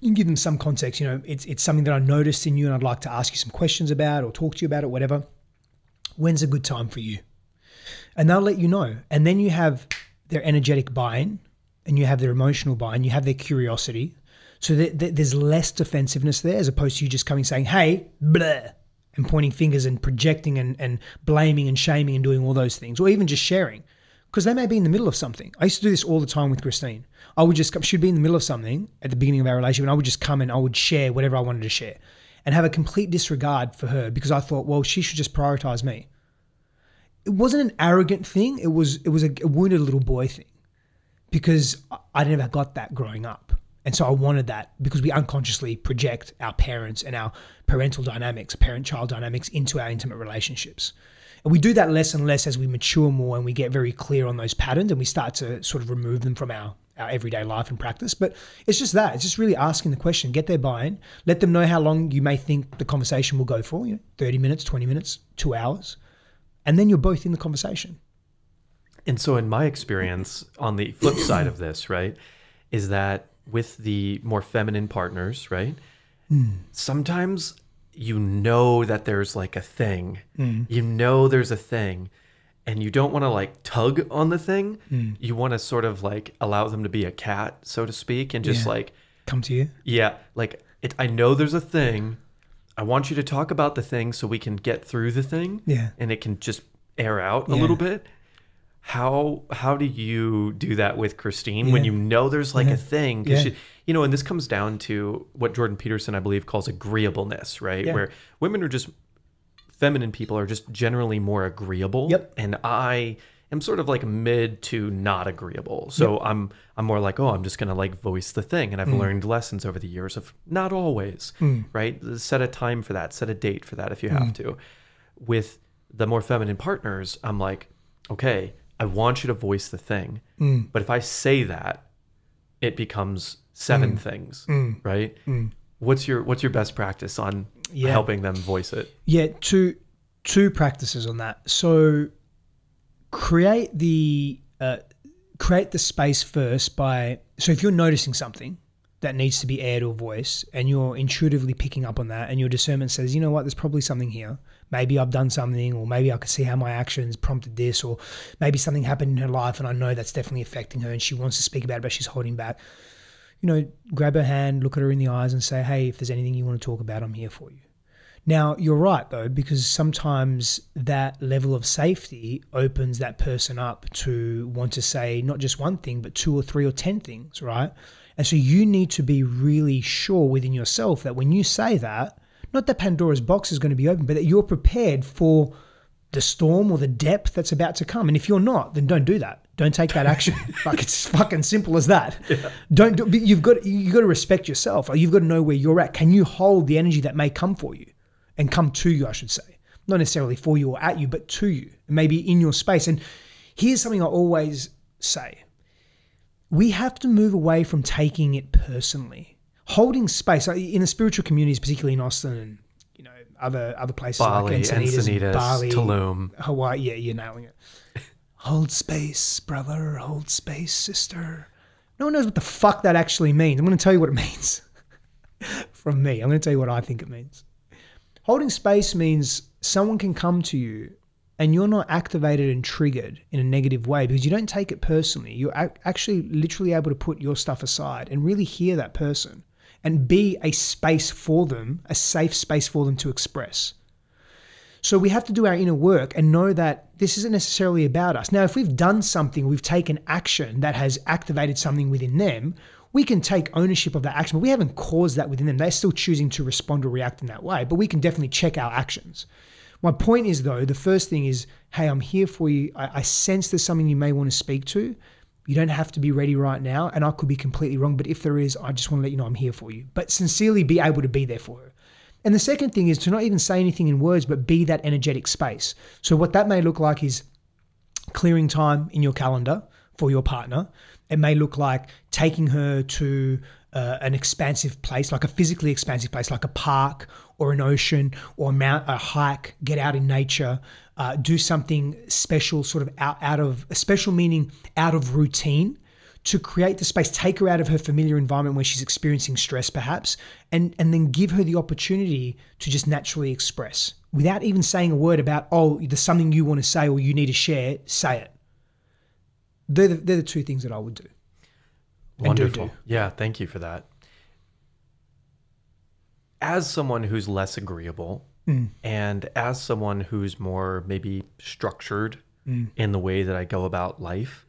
you can give them some context. You know, it's it's something that I noticed in you and I'd like to ask you some questions about or talk to you about it, whatever. When's a good time for you? and they'll let you know. And then you have their energetic buy-in, and you have their emotional buy-in, you have their curiosity. So th- th- there's less defensiveness there as opposed to you just coming saying, hey, blah, and pointing fingers and projecting and, and blaming and shaming and doing all those things, or even just sharing. Because they may be in the middle of something. I used to do this all the time with Christine. I would just come, she'd be in the middle of something at the beginning of our relationship, and I would just come and I would share whatever I wanted to share and have a complete disregard for her because I thought, well, she should just prioritize me. It wasn't an arrogant thing, it was it was a, a wounded little boy thing because I never got that growing up. And so I wanted that because we unconsciously project our parents and our parental dynamics, parent child dynamics into our intimate relationships. And we do that less and less as we mature more and we get very clear on those patterns and we start to sort of remove them from our, our everyday life and practice. But it's just that. It's just really asking the question, get their buy in, let them know how long you may think the conversation will go for, you know, 30 minutes, 20 minutes, two hours. And then you're both in the conversation. And so, in my experience, on the flip side of this, right, is that with the more feminine partners, right, hmm. sometimes you know that there's like a thing, mm. you know there's a thing, and you don't want to like tug on the thing. Mm. You want to sort of like allow them to be a cat, so to speak, and just Yeah. like, Come to you. yeah, like it. I know there's a thing. I want you to talk about the thing so we can get through the thing Yeah. and it can just air out a Yeah. little bit. How how do you do that with Christine when you know there's like Yeah. a thing? 'Cause Yeah. she- you know, and this comes down to what Jordan Peterson, I believe, calls agreeableness, right? Yeah. Where women are just feminine people are just generally more agreeable. Yep. And I am sort of like mid to not agreeable. So I'm I'm more like, oh, I'm just gonna like voice the thing. And Mm. I've learned lessons over the years of not always, right? Set a time for that, set a date for that if you Mm. have to. With the more feminine partners, I'm like, okay, I want you to voice the thing. Mm. But if I say that, it becomes seven things, right? What's your what's your best practice on Mm. Yeah. helping them voice it? Yeah, two two practices on that. So create the uh, create the space first by so if you're noticing something that needs to be aired or voiced and you're intuitively picking up on that and your discernment says you know what there's probably something here maybe i've done something or maybe i can see how my actions prompted this or maybe something happened in her life and i know that's definitely affecting her and she wants to speak about it but she's holding back you know grab her hand look at her in the eyes and say hey if there's anything you want to talk about i'm here for you now, you're right though, because sometimes that level of safety opens that person up to want to say not just one thing, but two or three or 10 things, right? And so you need to be really sure within yourself that when you say that, not that Pandora's box is going to be open, but that you're prepared for the storm or the depth that's about to come. And if you're not, then don't do that. Don't take that action. like it's fucking simple as that. Don't do, you've got you've got to respect yourself. Like, You've got to know where you're at. Can you hold the energy that may come for you and come to you, I should say. Not necessarily for you or at you, but to you. Maybe in your space. And here's something I always say. We have to move away from taking it personally. Holding space in the spiritual communities, particularly in Austin and other other places Bali, like Encinitas, Encinitas, Bali, Tulum. Hawaii. Yeah, you're nailing it. hold space, brother. Hold space, sister. No one knows what the fuck that actually means. I'm going to tell you what it means from me. I'm going to tell you what I think it means. Holding space means someone can come to you and you're not activated and triggered in a negative way because you don't take it personally. You're actually literally able to put your stuff aside and really hear that person and be a space for them, a safe space for them to express. So we have to do our inner work and know that this isn't necessarily about us. Now, if we've done something, we've taken action that has activated something within them, we can take ownership of that action, but we haven't caused that within them. They're still choosing to respond or react in that way, but we can definitely check our actions. My point is, though, the first thing is, hey, I'm here for you. I, I sense there's something you may want to speak to. You don't have to be ready right now, and I could be completely wrong, but if there is, I just want to let you know I'm here for you. But sincerely be able to be there for her. And the second thing is to not even say anything in words, but be that energetic space. So, what that may look like is clearing time in your calendar for your partner. It may look like taking her to uh, an expansive place, like a physically expansive place, like a park or an ocean or a, mount, a hike, get out in nature, uh, do something special, sort of out, out of a special meaning out of routine to create the space, take her out of her familiar environment where she's experiencing stress, perhaps, and, and then give her the opportunity to just naturally express without even saying a word about, oh, there's something you want to say or you need to share, say it. They're the, they're the two things that I would do Wonderful. do. Yeah, thank you for that. as someone who's less agreeable Mm. and as someone who's more maybe structured mm. in the way that I go about life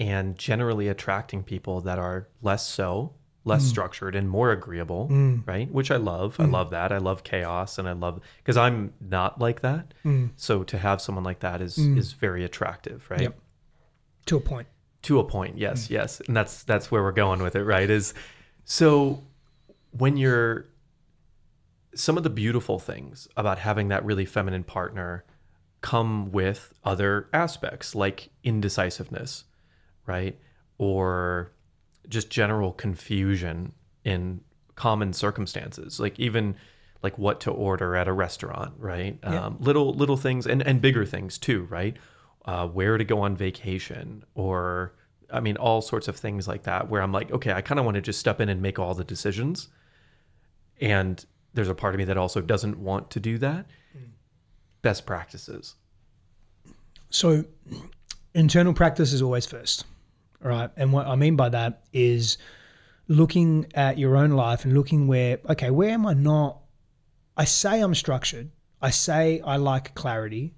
and generally attracting people that are less so, less mm. structured and more agreeable, right? Which I love. I love that. I love chaos and I love because I'm not like that. So to have someone like that is is very attractive, right? Yep. To a point. to a point yes yes and that's that's where we're going with it right is so when you're some of the beautiful things about having that really feminine partner come with other aspects like indecisiveness right? Or just general confusion in common circumstances like even like what to order at a restaurant right? Yeah. um, little little things and and bigger things too right? Uh, where to go on vacation or i mean all sorts of things like that where i'm like okay i kind of want to just step in and make all the decisions. And there's a part of me that also doesn't want to do that best practices So, internal practice is always first, right? And what I mean by that is looking at your own life and looking where, okay, where am I not? I say I'm structured. I say I like clarity.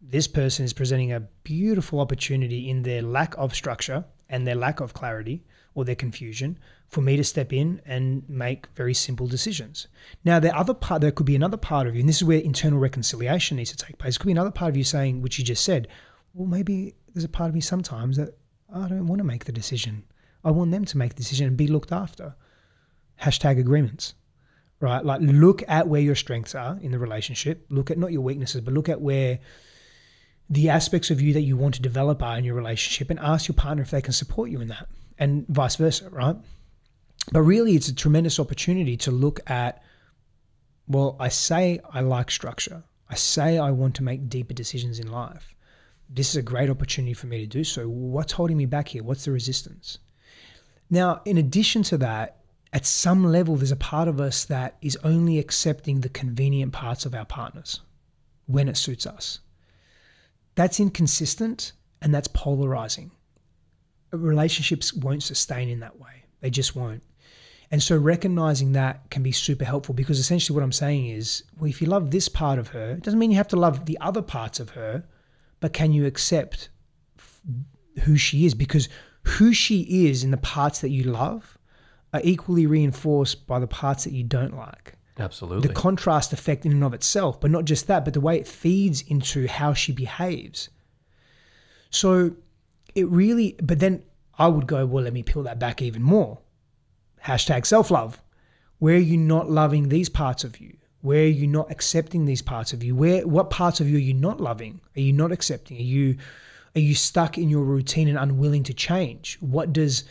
This person is presenting a beautiful opportunity in their lack of structure and their lack of clarity or their confusion for me to step in and make very simple decisions. Now, the other part, there could be another part of you, and this is where internal reconciliation needs to take place. Could be another part of you saying, which you just said, well, maybe there's a part of me sometimes that I don't want to make the decision. I want them to make the decision and be looked after. Hashtag agreements, right? Like, look at where your strengths are in the relationship. Look at not your weaknesses, but look at where the aspects of you that you want to develop are in your relationship and ask your partner if they can support you in that and vice versa, right? But really, it's a tremendous opportunity to look at, well, I say I like structure. I say I want to make deeper decisions in life. This is a great opportunity for me to do so. What's holding me back here? What's the resistance? Now, in addition to that, at some level, there's a part of us that is only accepting the convenient parts of our partners when it suits us. That's inconsistent and that's polarizing. Relationships won't sustain in that way, they just won't. And so recognizing that can be super helpful because essentially what I'm saying is, well, if you love this part of her, it doesn't mean you have to love the other parts of her, but can you accept who she is? Because who she is in the parts that you love are equally reinforced by the parts that you don't like. absolutely The contrast effect in and of itself, but not just that, but the way it feeds into how she behaves. So it really, but then I would go, well, let me peel that back even more. Hashtag self love. Where are you not loving these parts of you? Where are you not accepting these parts of you? Where what parts of you are you not loving? Are you not accepting? Are you are you stuck in your routine and unwilling to change? What does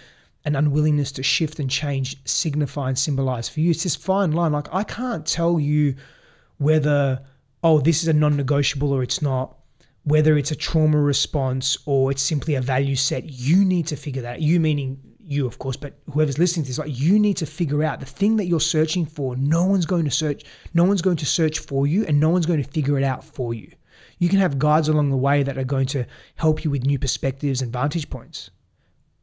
an unwillingness to shift and change signify and symbolize for you? It's this fine line. Like I can't tell you whether oh this is a non-negotiable or it's not whether it's a trauma response or it's simply a value set you need to figure that out. you meaning you of course but whoever's listening to this like you need to figure out the thing that you're searching for no one's going to search no one's going to search for you and no one's going to figure it out for you you can have guides along the way that are going to help you with new perspectives and vantage points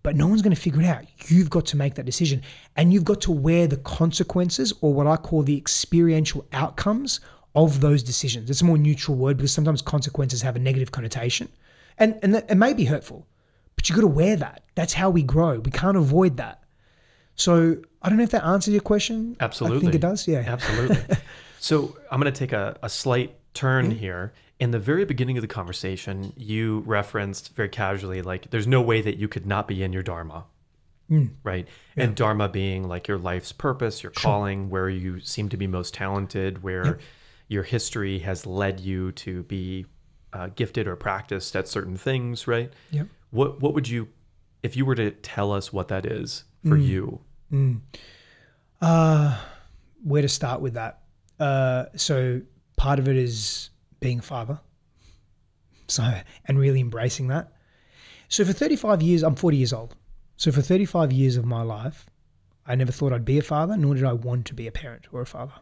but no one's going to figure it out. You've got to make that decision and you've got to wear the consequences or what I call the experiential outcomes of those decisions. It's a more neutral word because sometimes consequences have a negative connotation and, and that- it may be hurtful, but you've got to wear that. That's how we grow. We can't avoid that. So I don't know if that answers your question. Absolutely. I think it does. Yeah. Absolutely. so I'm going to take a, a slight turn here. In the very beginning of the conversation, you referenced very casually, like, there's no way that you could not be in your Dharma, mm. right? And Dharma being like your life's purpose, your calling, where you seem to be most talented, where your history has led you to be uh, gifted or practiced at certain things, right? Yep. What, what would you, if you were to tell us what that is for you? Uh, where to start with that? Uh, so part of it is being a father. So and really embracing that. So for 35 years, I'm 40 years old. So for 35 years of my life, I never thought I'd be a father, nor did I want to be a parent or a father.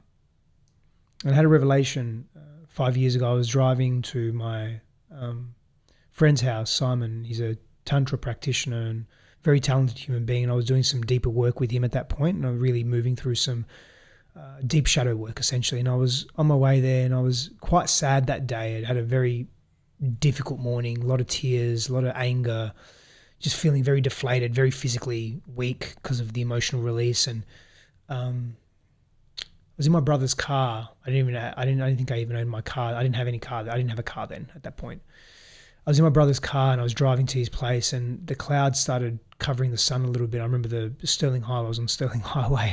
I had a revelation uh, five years ago. I was driving to my um, friend's house, Simon. He's a tantra practitioner and very talented human being. And I was doing some deeper work with him at that point, and I'm really moving through some uh, deep shadow work essentially. And I was on my way there, and I was quite sad that day. I had a very difficult morning, a lot of tears, a lot of anger, just feeling very deflated, very physically weak because of the emotional release. And um, was in my brother's car. I didn't even. I didn't. I didn't think I even owned my car. I didn't have any car. I didn't have a car then at that point. I was in my brother's car and I was driving to his place, and the clouds started covering the sun a little bit. I remember the Stirling Highway. I was on Stirling Highway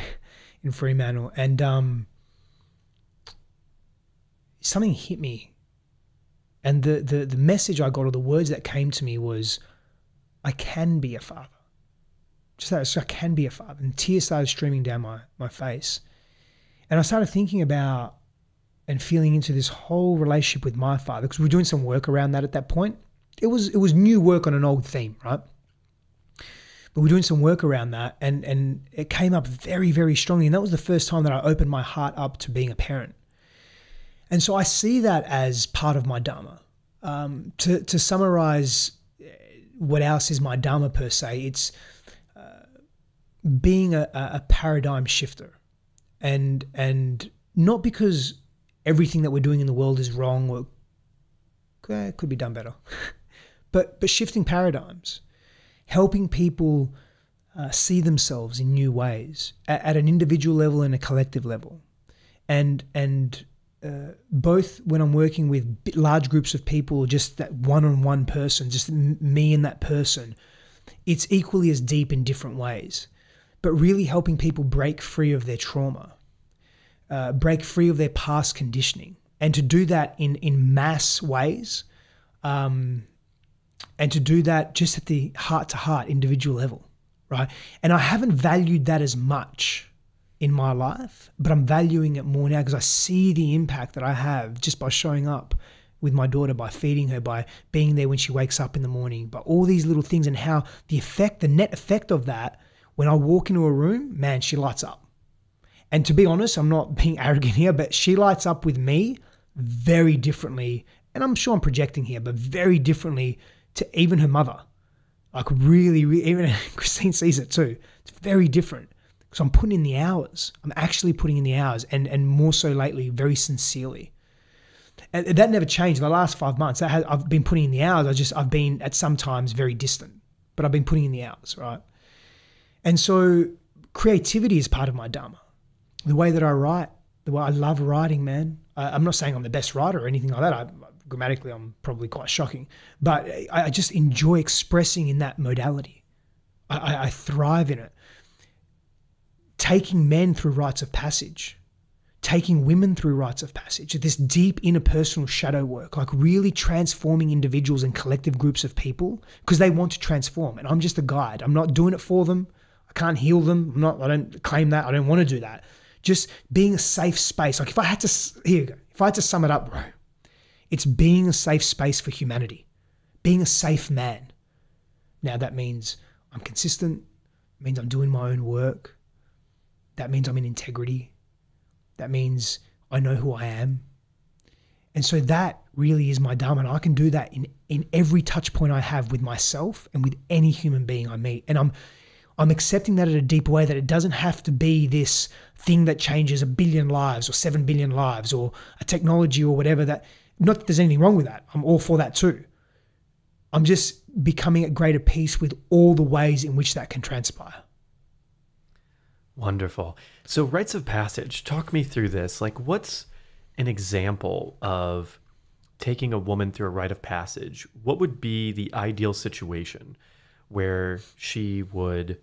in Fremantle, and um, something hit me. And the, the the message I got, or the words that came to me, was, "I can be a father." Just that, I can be a father. And tears started streaming down my my face, and I started thinking about and feeling into this whole relationship with my father because we were doing some work around that at that point. It was it was new work on an old theme, right? But we are doing some work around that, and and it came up very very strongly, and that was the first time that I opened my heart up to being a parent. And so I see that as part of my dharma. Um, to to summarize, uh, what else is my dharma per se? It's uh, being a, a paradigm shifter, and and not because everything that we're doing in the world is wrong or eh, could be done better, but but shifting paradigms helping people uh, see themselves in new ways at, at, an individual level and a collective level. And, and uh, both when I'm working with large groups of people or just that one on one person, just me and that person, it's equally as deep in different ways. But really helping people break free of their trauma, uh, break free of their past conditioning. And to do that in, in mass ways um, and to do that just at the heart to heart individual level, right? And I haven't valued that as much in my life, but I'm valuing it more now because I see the impact that I have just by showing up with my daughter, by feeding her, by being there when she wakes up in the morning, by all these little things and how the effect, the net effect of that, when I walk into a room, man, she lights up. And to be honest, I'm not being arrogant here, but she lights up with me very differently. And I'm sure I'm projecting here, but very differently to even her mother. Like really, really even Christine sees it too. It's very different because I'm putting in the hours. I'm actually putting in the hours, and and more so lately, very sincerely. And that never changed. The last five months, has, I've been putting in the hours. I just I've been at some times very distant, but I've been putting in the hours, right? And so creativity is part of my dharma. The way that I write, the way I love writing, man. I, am not saying I'm the best writer or anything like that. I, grammatically I'm probably quite shocking, but I, I just enjoy expressing in that modality. I, I thrive in it. Taking men through rites of passage, taking women through rites of passage, this deep interpersonal shadow work, like really transforming individuals and collective groups of people because they want to transform. And I'm just a guide. I'm not doing it for them. I can't heal them. I'm not, I don't claim that. I don't want to do that. Just being a safe space. Like if I had to, here you go. If I had to sum it up, bro, it's being a safe space for humanity, being a safe man. Now, that means I'm consistent, means I'm doing my own work. That means I'm in integrity. That means I know who I am. And so that really is my dharma. And I can do that in, in every touch point I have with myself and with any human being I meet. And I'm I'm accepting that in a deeper way that it doesn't have to be this thing that changes a billion lives or seven billion lives or a technology or whatever that not that there's anything wrong with that. I'm all for that too. I'm just becoming at greater peace with all the ways in which that can transpire. Wonderful. So, rites of passage, talk me through this. Like, what's an example of taking a woman through a rite of passage? What would be the ideal situation where she would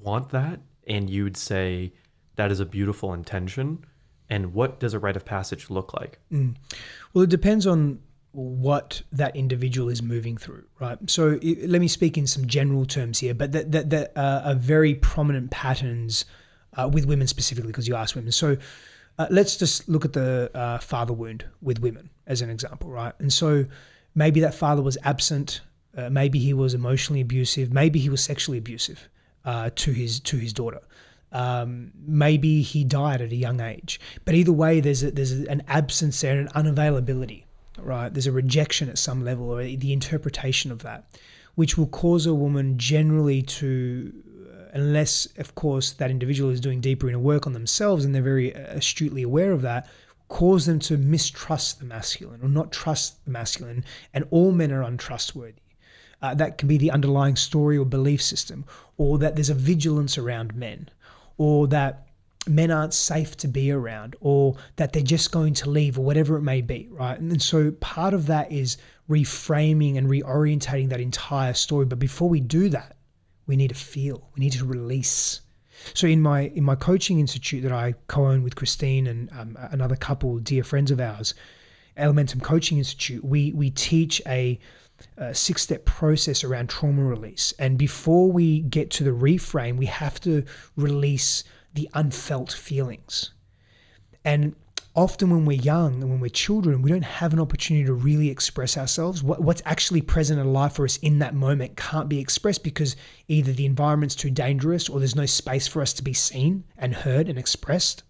want that and you'd say, that is a beautiful intention? and what does a rite of passage look like? Mm. Well, it depends on what that individual is moving through, right? So it, let me speak in some general terms here, but that that, that uh, are very prominent patterns uh, with women specifically, because you asked women. So uh, let's just look at the uh, father wound with women as an example, right? And so maybe that father was absent, uh, maybe he was emotionally abusive, maybe he was sexually abusive uh, to his to his daughter. Um, maybe he died at a young age. But either way, there's a, there's an absence there, an unavailability, right? There's a rejection at some level, or the interpretation of that, which will cause a woman generally to uh, unless, of course, that individual is doing deeper inner work on themselves and they're very uh, astutely aware of that, cause them to mistrust the masculine or not trust the masculine, and all men are untrustworthy. Uh, that can be the underlying story or belief system, or that there's a vigilance around men, or that men aren't safe to be around, or that they're just going to leave, or whatever it may be, right? And so part of that is reframing and reorientating that entire story. But before we do that, we need to feel, we need to release. So in my in my coaching institute that I co-own with Christine and um, another couple, dear friends of ours, Elementum Coaching Institute, we we teach a, a six-step process around trauma release. And before we get to the reframe, we have to release the unfelt feelings. And often when we're young and when we're children, we don't have an opportunity to really express ourselves. What, what's actually present in life for us in that moment can't be expressed because either the environment's too dangerous or there's no space for us to be seen and heard and expressed.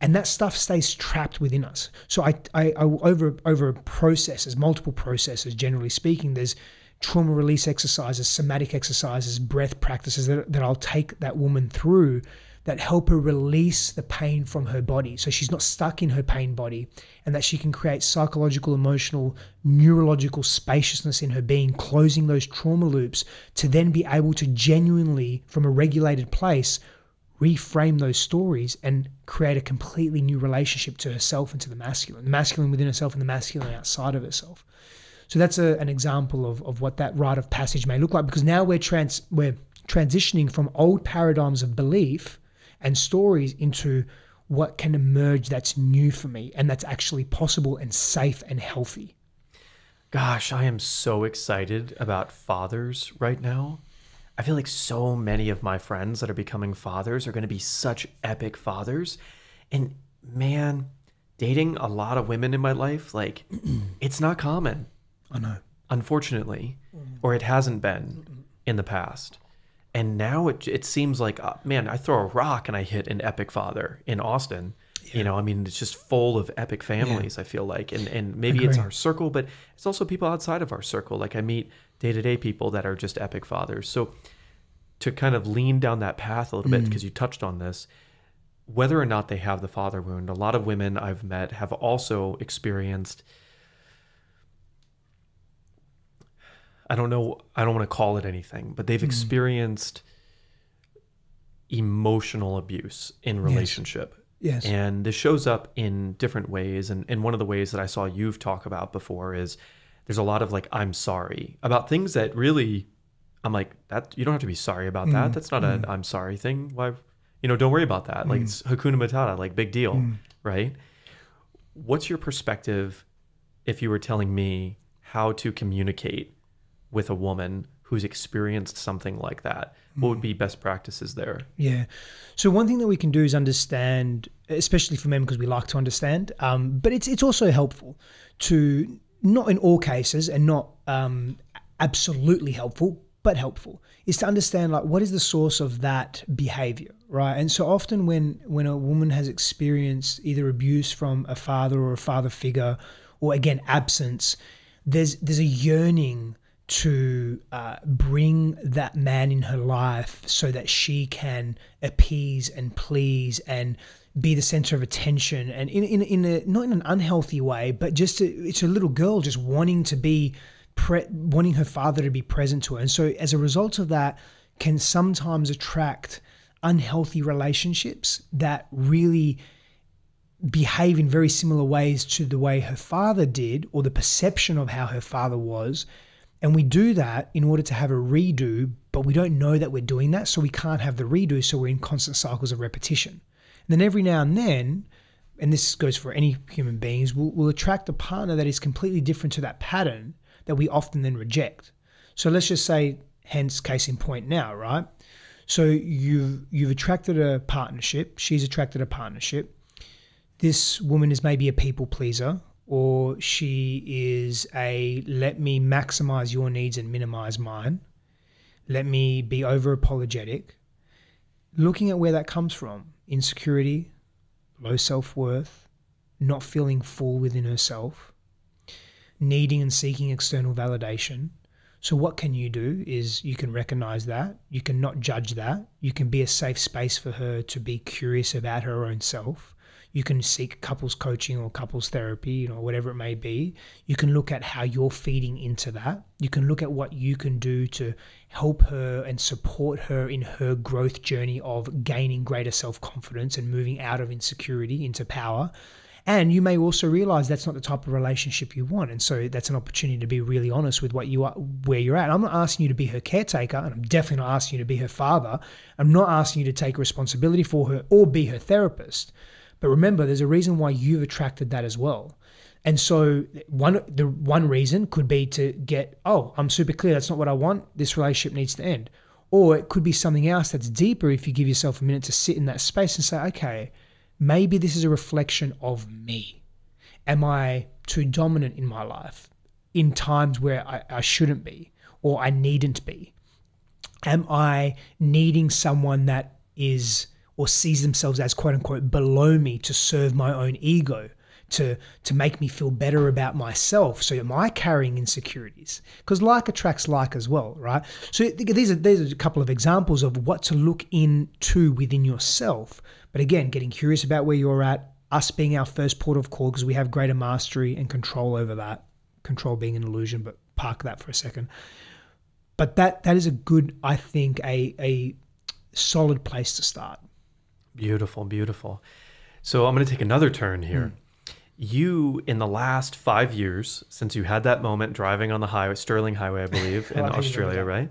And that stuff stays trapped within us. So I, I, I over over processes, multiple processes, generally speaking, there's trauma release exercises, somatic exercises, breath practices that, that I'll take that woman through that help her release the pain from her body so she's not stuck in her pain body and that she can create psychological, emotional, neurological spaciousness in her being, closing those trauma loops to then be able to genuinely, from a regulated place, reframe those stories and create a completely new relationship to herself and to the masculine, the masculine within herself and the masculine outside of herself. So that's a, an example of, of what that rite of passage may look like because now we're trans we're transitioning from old paradigms of belief and stories into what can emerge that's new for me and that's actually possible and safe and healthy. Gosh, I am so excited about fathers right now. I feel like so many of my friends that are becoming fathers are going to be such epic fathers. And man, dating a lot of women in my life, like, it's not common. I know. Unfortunately, or it hasn't been in the past. And now it, it seems like, uh, man, I throw a rock and I hit an epic father in Austin. Yeah. You know, I mean, it's just full of epic families, yeah. I feel like. And, and maybe it's our circle, but it's also people outside of our circle. Like I meet day to day people that are just epic fathers. So to kind of lean down that path a little mm. bit, because you touched on this, whether or not they have the father wound, a lot of women I've met have also experienced I don't know, I don't want to call it anything, but they've mm. experienced emotional abuse in relationship. Yes. yes. And this shows up in different ways. And, and one of the ways that I saw you've talk about before is there's a lot of like, I'm sorry about things that really, I'm like, that you don't have to be sorry about mm. that. That's not mm. a I'm sorry thing. Why, you know, don't worry about that. Like mm. it's Hakuna Matata, like big deal. Mm. Right. What's your perspective if you were telling me how to communicate with a woman who's experienced something like that? What would be hmm. best practices there? Yeah. So one thing that we can do is understand, especially for men because we like to understand, um, but it's it's also helpful to not in all cases and not um, absolutely helpful, but helpful is to understand like what is the source of that behavior right? And so often when when a woman has experienced either abuse from a father or a father figure or again absence there's there's a yearning to uh, bring that man in her life so that she can appease and please and be the center of attention and in, in, in a not in an unhealthy way but just a, it's a little girl just wanting to be pre- wanting her father to be present to her and so as a result of that can sometimes attract unhealthy relationships that really behave in very similar ways to the way her father did or the perception of how her father was and we do that in order to have a redo, but we don't know that we're doing that. So we can't have the redo. So we're in constant cycles of repetition. And then every now and then, and this goes for any human beings, we'll, we'll attract a partner that is completely different to that pattern that we often then reject. So let's just say, hence case in point now, right? So you've you've attracted a partnership. She's attracted a partnership. This woman is maybe a people pleaser or she is a let me maximize your needs and minimize mine. Let me be over apologetic. Looking at where that comes from insecurity, low self worth, not feeling full within herself, needing and seeking external validation. So, what can you do is you can recognize that, you can not judge that, you can be a safe space for her to be curious about her own self. You can seek couples coaching or couples therapy, you know, whatever it may be. You can look at how you're feeding into that. You can look at what you can do to help her and support her in her growth journey of gaining greater self confidence and moving out of insecurity into power and you may also realize that's not the type of relationship you want. And so that's an opportunity to be really honest with what you are, where you're at. I'm not asking you to be her caretaker, and I'm definitely not asking you to be her father. I'm not asking you to take responsibility for her or be her therapist. But remember, there's a reason why you've attracted that as well. And so one the one reason could be to get, oh, I'm super clear, that's not what I want. This relationship needs to end. Or it could be something else that's deeper if you give yourself a minute to sit in that space and say, okay, maybe this is a reflection of me. Am I too dominant in my life in times where I, I shouldn't be or I needn't be? Am I needing someone that is or sees themselves as quote unquote below me to serve my own ego? to to make me feel better about myself. So am I carrying insecurities? Because like attracts like as well, right? So these are these are a couple of examples of what to look into within yourself. But again, getting curious about where you're at, us being our first port of call because we have greater mastery and control over that. Control being an illusion, but park that for a second. But that that is a good, I think, a a solid place to start. Beautiful, beautiful. So I'm going to take another turn here. Mm you in the last five years since you had that moment driving on the highway Stirling Highway, I believe, in Australia, right?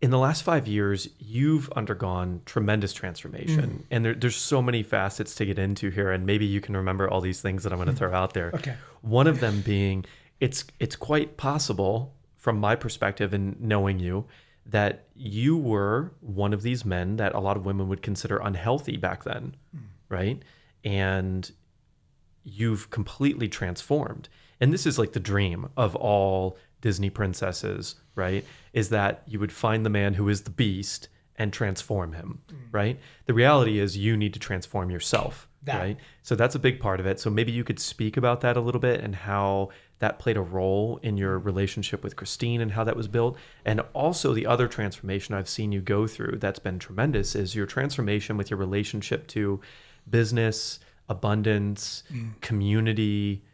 In the last five years, you've undergone tremendous transformation, mm. and there, there's so many facets to get into here. And maybe you can remember all these things that I'm going to mm. throw out there. Okay. One of them being, it's it's quite possible, from my perspective and knowing you, that you were one of these men that a lot of women would consider unhealthy back then, mm. right? And you've completely transformed. And this is like the dream of all Disney princesses, right? Is that you would find the man who is the beast and transform him, mm. right? The reality is you need to transform yourself, that. right? So that's a big part of it. So maybe you could speak about that a little bit and how that played a role in your relationship with Christine and how that was built. And also the other transformation I've seen you go through that's been tremendous is your transformation with your relationship to business, abundance, mm. community.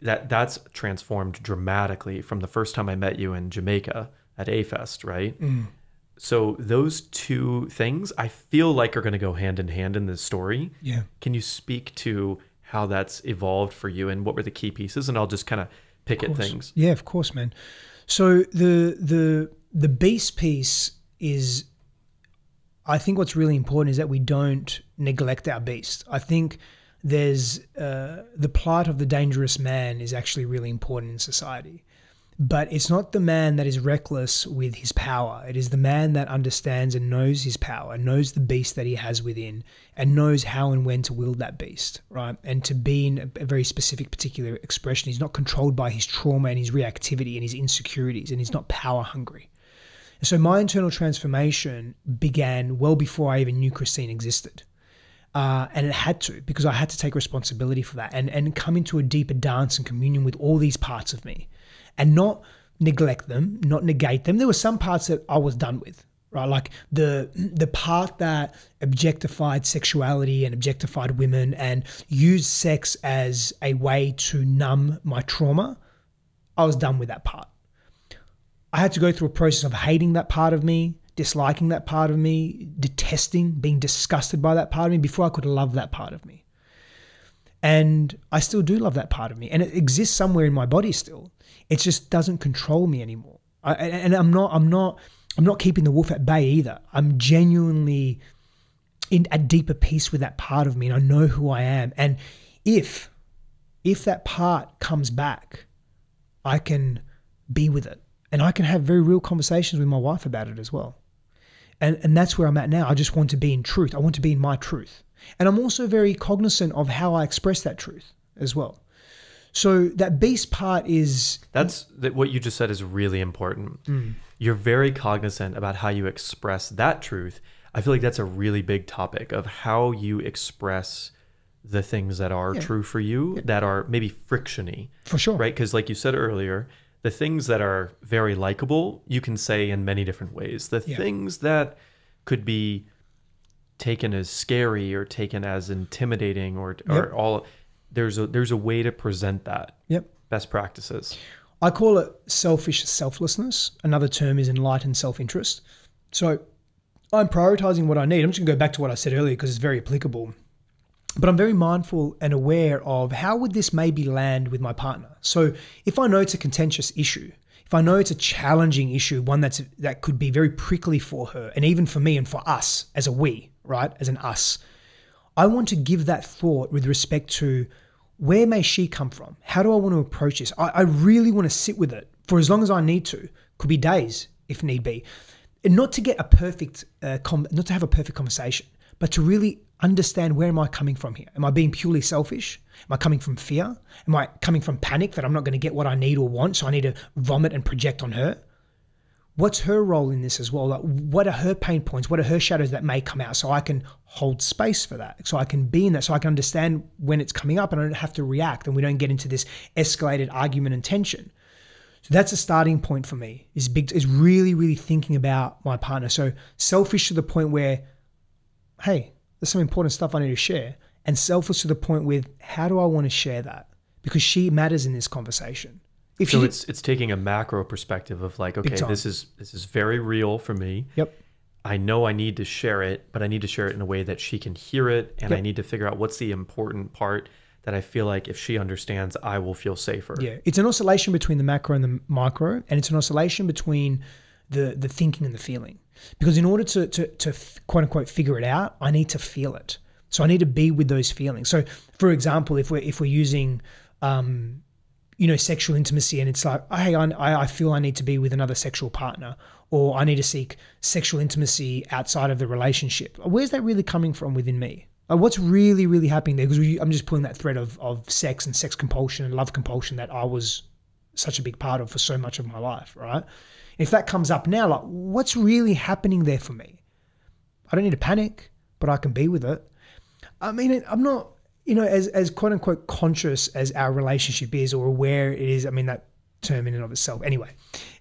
That that's transformed dramatically from the first time I met you in Jamaica at A Fest, right? Mm. So those two things I feel like are going to go hand in hand in this story. Yeah. Can you speak to how that's evolved for you and what were the key pieces? And I'll just kind of pick at things. Yeah, of course, man. So the the the base piece is I think what's really important is that we don't neglect our beast. I think there's uh, the plight of the dangerous man is actually really important in society. But it's not the man that is reckless with his power. It is the man that understands and knows his power, knows the beast that he has within, and knows how and when to wield that beast, right? And to be in a very specific, particular expression. He's not controlled by his trauma and his reactivity and his insecurities, and he's not power hungry. So my internal transformation began well before I even knew Christine existed. Uh, and it had to because I had to take responsibility for that and, and come into a deeper dance and communion with all these parts of me and not neglect them, not negate them. There were some parts that I was done with, right? Like the the part that objectified sexuality and objectified women and used sex as a way to numb my trauma. I was done with that part. I had to go through a process of hating that part of me, disliking that part of me, detesting, being disgusted by that part of me before I could love that part of me. And I still do love that part of me, and it exists somewhere in my body still. It just doesn't control me anymore. I, and I'm not, I'm not, I'm not keeping the wolf at bay either. I'm genuinely in a deeper peace with that part of me, and I know who I am. And if, if that part comes back, I can be with it and I can have very real conversations with my wife about it as well. And, and that's where I'm at now. I just want to be in truth. I want to be in my truth. And I'm also very cognizant of how I express that truth as well. So that beast part is that's that what you just said is really important. Mm. You're very cognizant about how you express that truth. I feel like that's a really big topic of how you express the things that are yeah. true for you yeah. that are maybe frictiony. For sure. Right? Because like you said earlier, the things that are very likable, you can say in many different ways. The Yeah. things that could be taken as scary or taken as intimidating or, or Yep. all there's a there's a way to present that. Yep. Best practices. I call it selfish selflessness. Another term is enlightened self interest. So I'm prioritizing what I need. I'm just going to go back to what I said earlier because it's very applicable. But I'm very mindful and aware of how would this maybe land with my partner. So if I know it's a contentious issue, if I know it's a challenging issue, one that's that could be very prickly for her and even for me and for us as a we, right? As an us. I want to give that thought with respect to where may she come from? How do I want to approach this? I, I really want to sit with it for as long as I need to. Could be days if need be, and not to get a perfect, uh, com- not to have a perfect conversation, but to really understand where am I coming from here? Am I being purely selfish? Am I coming from fear? Am I coming from panic that I'm not going to get what I need or want, so I need to vomit and project on her? what's her role in this as well? Like, what are her pain points? What are her shadows that may come out so I can hold space for that? So I can be in that, so I can understand when it's coming up and I don't have to react and we don't get into this escalated argument and tension. So that's a starting point for me. Is big is really, really thinking about my partner. So selfish to the point where, hey, there's some important stuff I need to share. And selfless to the point with how do I want to share that? Because she matters in this conversation. If So she, it's it's taking a macro perspective of like, okay, this is this is very real for me. yep. I know I need to share it, but I need to share it in a way that she can hear it, and I need to figure out what's the important part that I feel like if she understands, I will feel safer. Yeah, it's an oscillation between the macro and the micro, and it's an oscillation between the the thinking and the feeling. Because in order to to, to quote unquote figure it out, I need to feel it. So I need to be with those feelings. So, for example, if we're if we're using, um, you know, sexual intimacy, and it's like, hey, I I feel I need to be with another sexual partner, or I need to seek sexual intimacy outside of the relationship. Where's that really coming from within me? Uh, what's really, really happening there? Because I'm just pulling that thread of, of sex and sex compulsion and love compulsion that I was such a big part of for so much of my life, right? If that comes up now, like, what's really happening there for me? I don't need to panic, but I can be with it. I mean, I'm not, you know, as, as quote unquote conscious as our relationship is or aware it is. I mean, that term in and of itself. Anyway,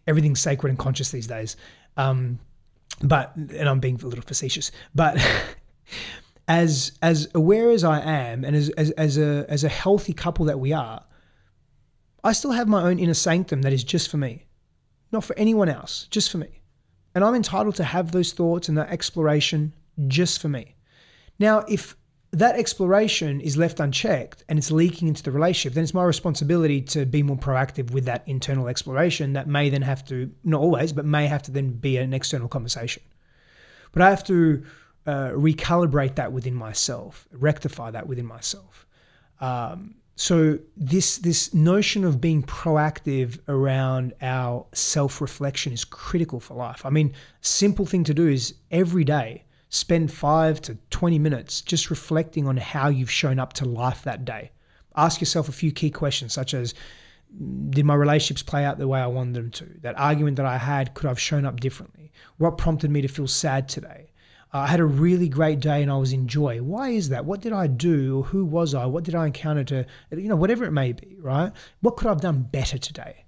everything's sacred and conscious these days. Um, but, and I'm being a little facetious, but as as aware as I am, and as, as as a as a healthy couple that we are, I still have my own inner sanctum that is just for me, not for anyone else, just for me, and I'm entitled to have those thoughts and that exploration just for me. Now, if that exploration is left unchecked and it's leaking into the relationship, then it's my responsibility to be more proactive with that internal exploration that may then have to, not always, but may have to then be an external conversation. But I have to uh, recalibrate that within myself, rectify that within myself. Um, so this this notion of being proactive around our self-reflection is critical for life. I mean, simple thing to do is every day spend 5 to 20 minutes just reflecting on how you've shown up to life that day. Ask yourself a few key questions such as did my relationships play out the way I wanted them to? That argument that I had, could I have shown up differently? What prompted me to feel sad today? Uh, I had a really great day and I was in joy. Why is that? What did I do? Or who was I? What did I encounter to, you know, whatever it may be, right? What could I have done better today?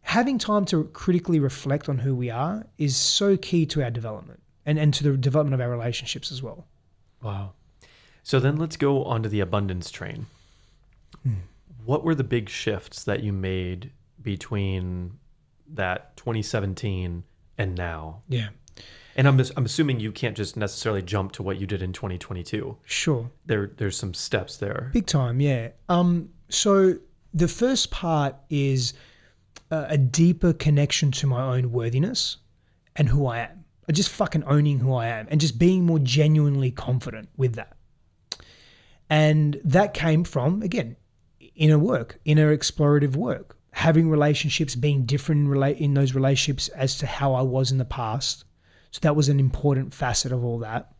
Having time to critically reflect on who we are is so key to our development and, and to the development of our relationships as well. Wow. So then let's go onto the abundance train. What were the big shifts that you made between that 2017 and now? Yeah, And I'm I'm assuming you can't just necessarily jump to what you did in 2022. sure. There there's some steps there. Big time, yeah. Um, so the first part is a, a deeper connection to my own worthiness and who I am. Just fucking owning who I am and just being more genuinely confident with that. And that came from, again, inner work, inner explorative work, having relationships, being different in, in those relationships as to how I was in the past. So that was an important facet of all that.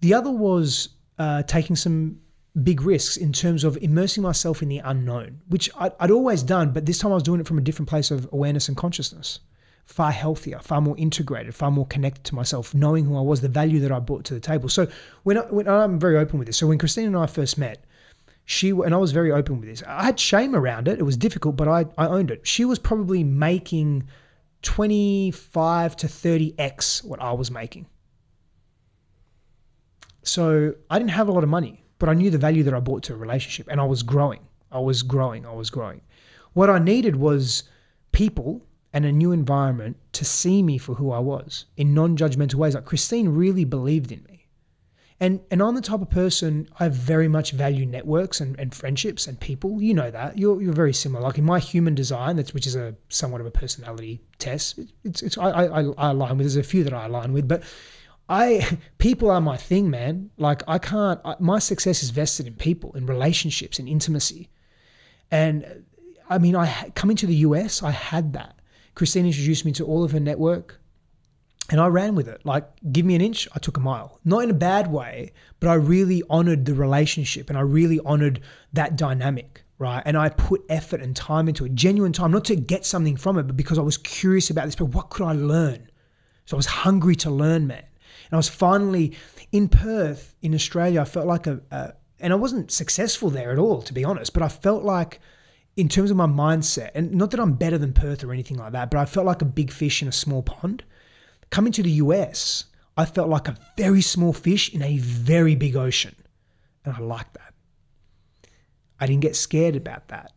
The other was uh, taking some big risks in terms of immersing myself in the unknown, which I'd, always done, but this time I was doing it from a different place of awareness and consciousness. Far healthier, far more integrated, far more connected to myself, knowing who I was, the value that I brought to the table. So when, I, when I'm very open with this, so when Christine and I first met, she and I was very open with this. I had shame around it. It was difficult, but I, I owned it. She was probably making 25 to 30x what I was making. So I didn't have a lot of money, but I knew the value that I brought to a relationship and I was growing. I was growing. I was growing. What I needed was people and a new environment to see me for who I was in non judgmental ways. Like Christine really believed in me. And and I'm the type of person I very much value networks and, and friendships and people. You know that. You're you're very similar. Like in my human design, that's which is a somewhat of a personality test. It's it's I I, I align with. There's a few that I align with, but I people are my thing, man. Like I can't. I, my success is vested in people, in relationships, in intimacy. And I mean, I coming to the US, I had that. Christine introduced me to all of her network. And I ran with it. Like, give me an inch, I took a mile. Not in a bad way, but I really honored the relationship and I really honored that dynamic, right? And I put effort and time into it, genuine time, not to get something from it, but because I was curious about this, but what could I learn? So I was hungry to learn, man. And I was finally in Perth, in Australia, I felt like a, a and I wasn't successful there at all, to be honest, but I felt like in terms of my mindset, and not that I'm better than Perth or anything like that, but I felt like a big fish in a small pond Coming to the US, I felt like a very small fish in a very big ocean. And I liked that. I didn't get scared about that.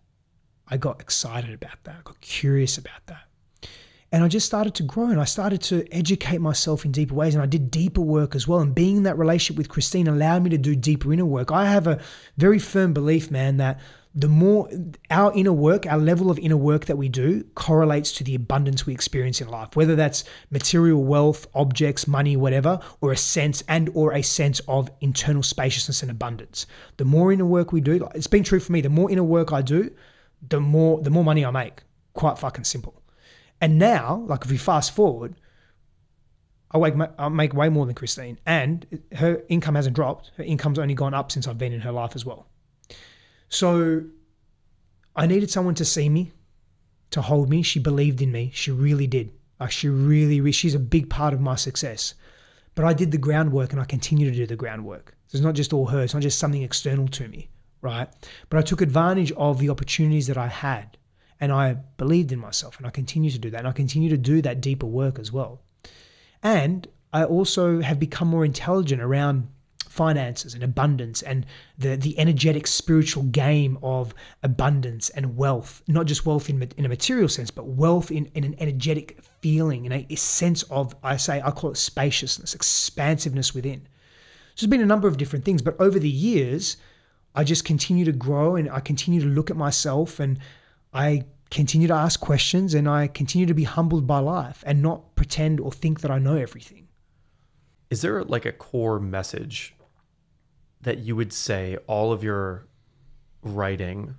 I got excited about that. I got curious about that. And I just started to grow and I started to educate myself in deeper ways. And I did deeper work as well. And being in that relationship with Christine allowed me to do deeper inner work. I have a very firm belief, man, that the more our inner work, our level of inner work that we do correlates to the abundance we experience in life, whether that's material wealth, objects, money, whatever, or a sense and or a sense of internal spaciousness and abundance. The more inner work we do, it's been true for me, the more inner work I do, the more the more money I make. Quite fucking simple. And now, like if we fast forward, I make, I make way more than Christine, and her income hasn't dropped. Her income's only gone up since I've been in her life as well. So I needed someone to see me, to hold me. She believed in me. She really did. She really, she's a big part of my success. But I did the groundwork and I continue to do the groundwork. So it's not just all her, it's not just something external to me, right? But I took advantage of the opportunities that I had and I believed in myself and I continue to do that. And I continue to do that deeper work as well. And I also have become more intelligent around finances and abundance and the, the energetic spiritual game of abundance and wealth, not just wealth in, in a material sense, but wealth in, in an energetic feeling, in a, a sense of, I say, I call it spaciousness, expansiveness within. So there's been a number of different things, but over the years, I just continue to grow and I continue to look at myself and I continue to ask questions and I continue to be humbled by life and not pretend or think that I know everything. Is there like a core message that you would say all of your writing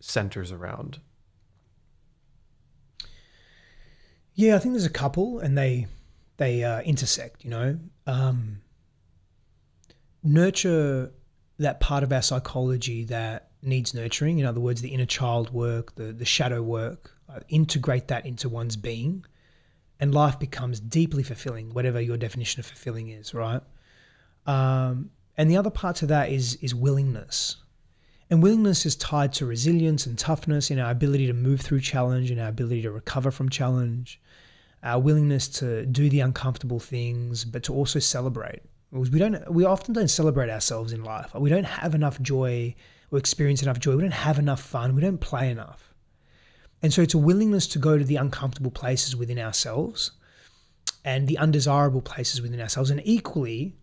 centers around? Yeah, I think there's a couple, and they they uh, intersect. You know, um, nurture that part of our psychology that needs nurturing. In other words, the inner child work, the the shadow work. Uh, integrate that into one's being, and life becomes deeply fulfilling, whatever your definition of fulfilling is. Right. Um, and the other part to that is is willingness. And willingness is tied to resilience and toughness in our ability to move through challenge and our ability to recover from challenge, our willingness to do the uncomfortable things, but to also celebrate. Because we don't we often don't celebrate ourselves in life. We don't have enough joy or experience enough joy. We don't have enough fun. We don't play enough. And so it's a willingness to go to the uncomfortable places within ourselves and the undesirable places within ourselves. And equally,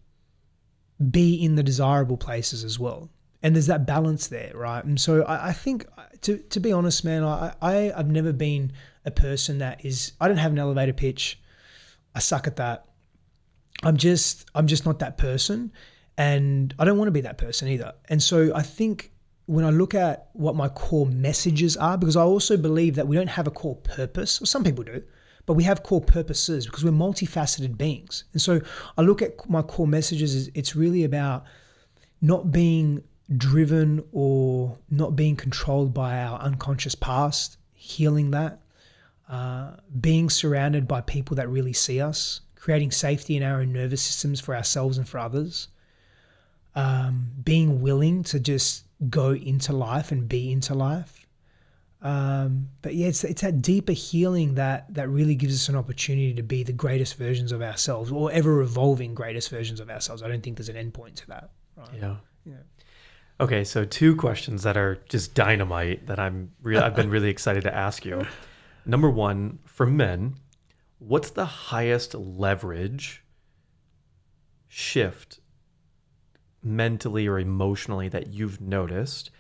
be in the desirable places as well. And there's that balance there, right? And so I, I think, to, to be honest, man, I, I, I've never been a person that is, I don't have an elevator pitch. I suck at that. I'm just, I'm just not that person. And I don't want to be that person either. And so I think when I look at what my core messages are, because I also believe that we don't have a core purpose, or some people do, but we have core purposes because we're multifaceted beings. And so I look at my core messages, it's really about not being driven or not being controlled by our unconscious past, healing that, uh, being surrounded by people that really see us, creating safety in our own nervous systems for ourselves and for others. um, being willing to just go into life and be into life. Um, but yeah, it's, it's that deeper healing that that really gives us an opportunity to be the greatest versions of ourselves, or ever evolving greatest versions of ourselves. I don't think there's an end point to that. Right? Yeah. Yeah. Okay, so two questions that are just dynamite that I'm re- I've been really excited to ask you. Number one, for men, what's the highest leverage shift mentally or emotionally that you've noticed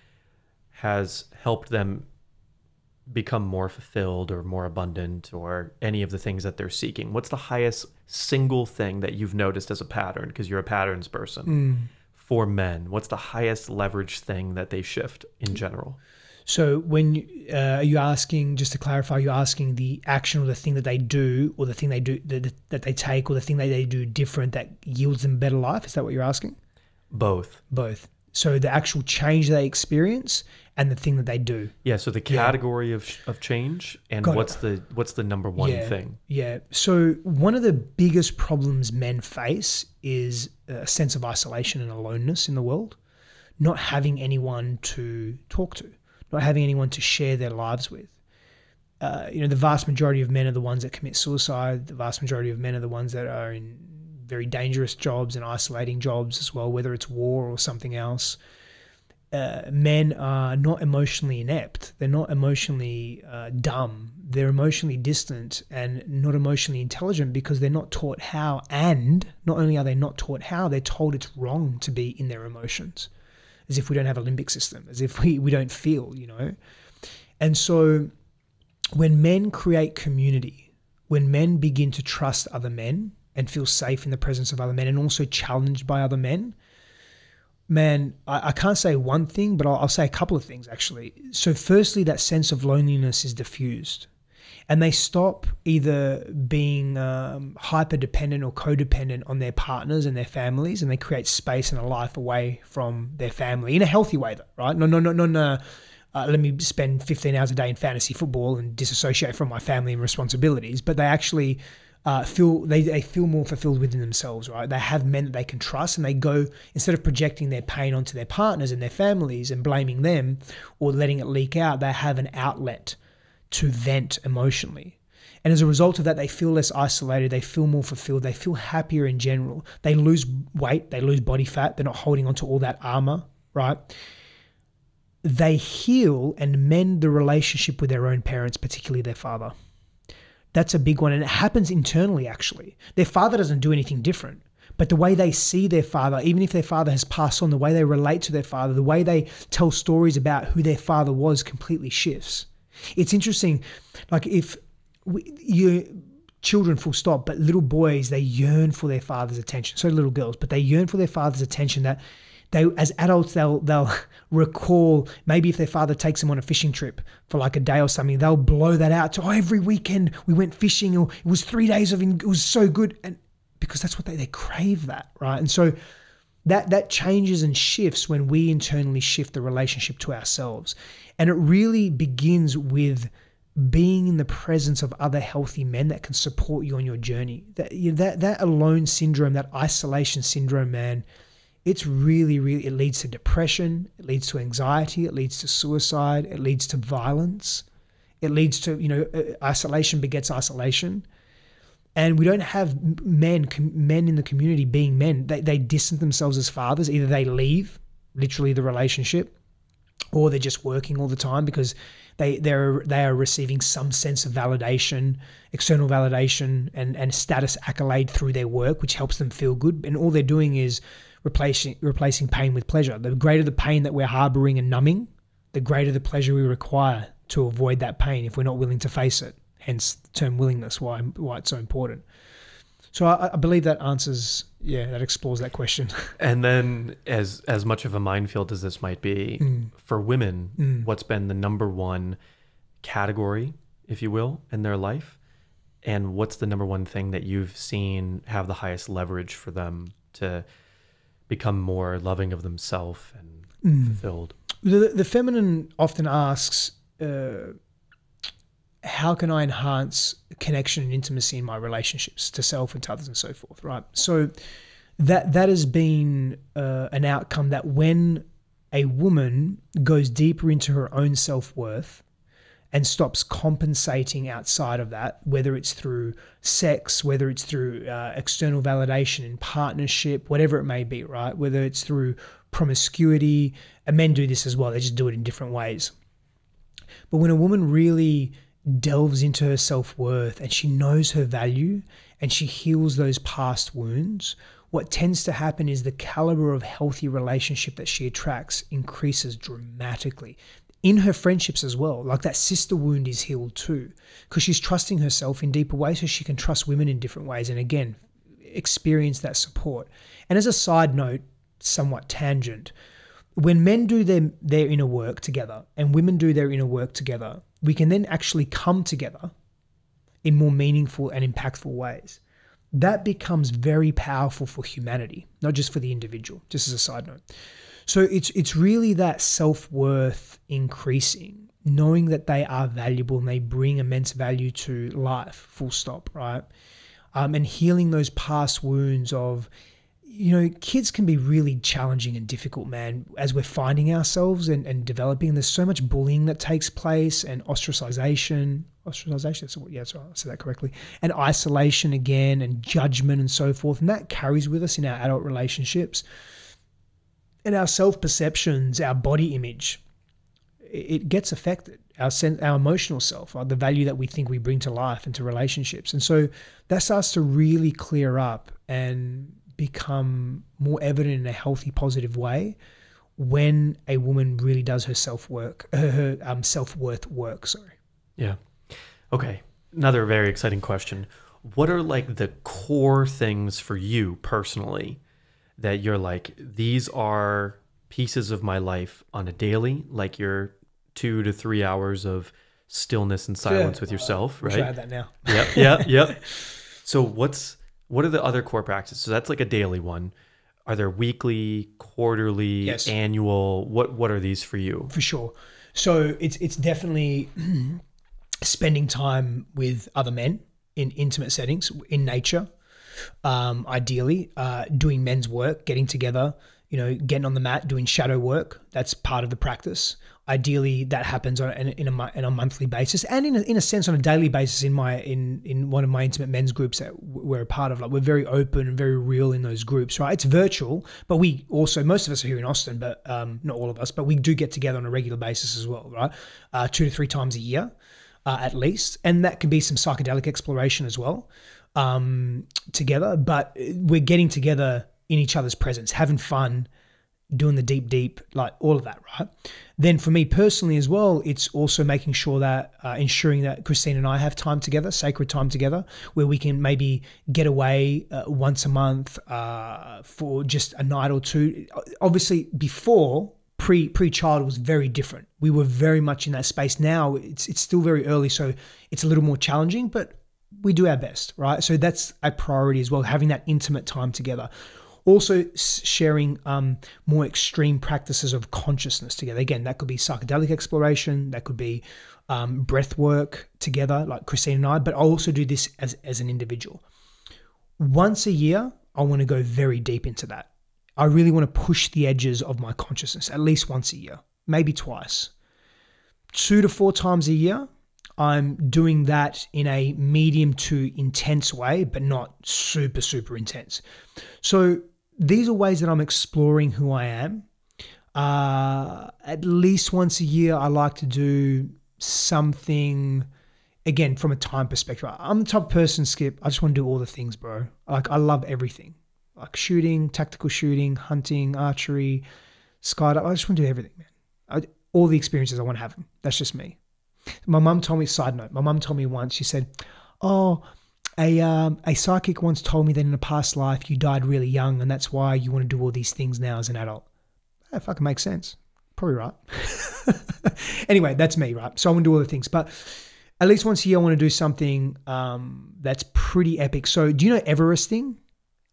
has helped them become more fulfilled or more abundant or any of the things that they're seeking? What's the highest single thing that you've noticed as a pattern because you're a patterns person? Mm. for men? What's the highest leverage thing that they shift in general? So when uh, are you asking, just to clarify, you're asking the action or the thing that they do, or the thing they do that, that they take, or the thing that they do different that yields them better life? Is that what you're asking? Both. Both. So the actual change they experience and the thing that they do. Yeah. So the category of of change and Got it. what's the what's the number one Yeah. thing? Yeah. So one of the biggest problems men face is a sense of isolation and aloneness in the world, not having anyone to talk to, not having anyone to share their lives with. Uh, you know, the vast majority of men are the ones that commit suicide. The vast majority of men are the ones that are in very dangerous jobs and isolating jobs as well, whether it's war or something else. Uh, men are not emotionally inept. They're not emotionally uh, dumb. They're emotionally distant and not emotionally intelligent because they're not taught how. And not only are they not taught how, they're told it's wrong to be in their emotions, as if we don't have a limbic system, as if we, we don't feel, you know. And so when men create community, when men begin to trust other men and feel safe in the presence of other men and also challenged by other men, man, I, I can't say one thing, but I'll, I'll say a couple of things actually. So, firstly, that sense of loneliness is diffused. And they stop either being um, hyper dependent or codependent on their partners and their families, and they create space and a life away from their family in a healthy way, though, right? No, no, no, no, no. Uh, let me spend 15 hours a day in fantasy football and disassociate from my family and responsibilities. But they actually uh, feel they, they feel more fulfilled within themselves, right? They have men that they can trust, and they go instead of projecting their pain onto their partners and their families and blaming them or letting it leak out. They have an outlet to vent emotionally. And as a result of that, they feel less isolated, they feel more fulfilled, they feel happier in general. They lose weight, they lose body fat, they're not holding onto all that armor, right? They heal and mend the relationship with their own parents, particularly their father. That's a big one. And it happens internally, actually. Their father doesn't do anything different. But the way they see their father, even if their father has passed on, the way they relate to their father, the way they tell stories about who their father was completely shifts. It's interesting, like if you children full stop, but little boys they yearn for their father's attention. So little girls, but they yearn for their father's attention. That they, as adults, they'll they'll recall maybe if their father takes them on a fishing trip for like a day or something, they'll blow that out to oh every weekend we went fishing or it was three days of it was so good. And because that's what they they crave that right? And so that that changes and shifts when we internally shift the relationship to ourselves. And it really begins with being in the presence of other healthy men that can support you on your journey. That you know, that that alone syndrome that isolation syndrome man it's really really it leads to depression it leads to anxiety it leads to suicide it leads to violence it leads to you know uh, isolation begets isolation. And we don't have men men in the community being men. They, they distance themselves as fathers. Either they leave literally the relationship or they're just working all the time because they they're they are receiving some sense of validation external validation and and status accolade through their work which helps them feel good. And all they're doing is replacing replacing pain with pleasure. The greater the pain that we're harboring and numbing the greater the pleasure we require to avoid that pain if we're not willing to face it hence the term willingness why why it's so important. So I, I believe that answers yeah that explores that question. And then, as as much of a minefield as this might be Mm. for women, what's been the number one category, if you will, in their life, and what's the number one thing that you've seen have the highest leverage for them to become more loving of themselves and Mm. fulfilled? the, the feminine often asks uh, how can i enhance connection and intimacy in my relationships to self and to others and so forth right so that that has been uh, an outcome that when a woman goes deeper into her own self worth and stops compensating outside of that, whether it's through sex, whether it's through uh, external validation in partnership, whatever it may be, right? Whether it's through promiscuity, and men do this as well, they just do it in different ways. But when a woman really delves into her self worth and she knows her value and she heals those past wounds, what tends to happen is the caliber of healthy relationship that she attracts increases dramatically in her friendships as well. Like that sister wound is healed too, because she's trusting herself in deeper ways so she can trust women in different ways. And again, experience that support. And as a side note, somewhat tangent, when men do their, their inner work together and women do their inner work together, we can then actually come together in more meaningful and impactful ways that becomes very powerful for humanity, not just for the individual, just as a side note. So it's it's really that self-worth increasing, knowing that they are valuable and they bring immense value to life, full stop, right? Um, and healing those past wounds of you know, kids can be really challenging and difficult, man, as we're finding ourselves and, and developing. There's so much bullying that takes place and ostracization. Ostracization, what, yeah, sorry, I said that correctly. And isolation again and judgment and so forth. And that carries with us in our adult relationships. And our self perceptions, our body image, it gets affected. Our sense, our emotional self, the value that we think we bring to life and to relationships. And so that starts to really clear up and become more evident in a healthy, positive way when a woman really does her self work, her um, self worth work. Sorry. Yeah. Okay. Another very exciting question. What are like the core things for you personally that you're like, these are pieces of my life on a daily, like your two to three hours of stillness and silence yeah. with yourself, uh, right? add that now. Yep. Yep. yep. So what's what are the other core practices? So that's like a daily one. Are there weekly, quarterly, yes. annual? What what are these for you? For sure. So it's it's definitely spending time with other men in intimate settings in nature. Um, ideally, uh, doing men's work, getting together, you know, getting on the mat, doing shadow work. That's part of the practice. Ideally that happens on in, a, in a monthly basis and in a, in a sense on a daily basis in my in in one of my intimate men's groups that we're a part of. Like we're very open and very real in those groups right? It's virtual but we also most of us are here in austin but um, not all of us but we do get together on a regular basis as well right? Uh, two to three times a year uh, at least. And that can be some psychedelic exploration as well um, together but we're getting together in each other's presence having fun doing the deep, deep, like all of that, right? Then for me personally as well, it's also making sure that uh, ensuring that Christine and I have time together, sacred time together, where we can maybe get away uh, once a month uh, for just a night or two. Obviously, before pre pre child was very different. We were very much in that space. Now it's it's still very early, so it's a little more challenging, but we do our best, right? So that's a priority as well, having that intimate time together also sharing um, more extreme practices of consciousness together. Again, that could be psychedelic exploration, that could be um, breath work together, like Christine and I, but I also do this as, as an individual. Once a year, I want to go very deep into that. I really want to push the edges of my consciousness at least once a year, maybe twice. Two to four times a year, I'm doing that in a medium to intense way, but not super, super intense. So these are ways that I'm exploring who I am. Uh, at least once a year, I like to do something. Again, from a time perspective, I'm the type of person, Skip. I just want to do all the things, bro. Like I love everything, like shooting, tactical shooting, hunting, archery, skydiving. I just want to do everything, man. I, all the experiences I want to have them. That's just me. My mum told me. Side note: My mum told me once. She said, "Oh, a um, a psychic once told me that in a past life you died really young, and that's why you want to do all these things now as an adult. That fucking makes sense. Probably right. anyway, that's me, right? So I want to do all the things, but at least once a year I want to do something um, that's pretty epic. So do you know Everesting?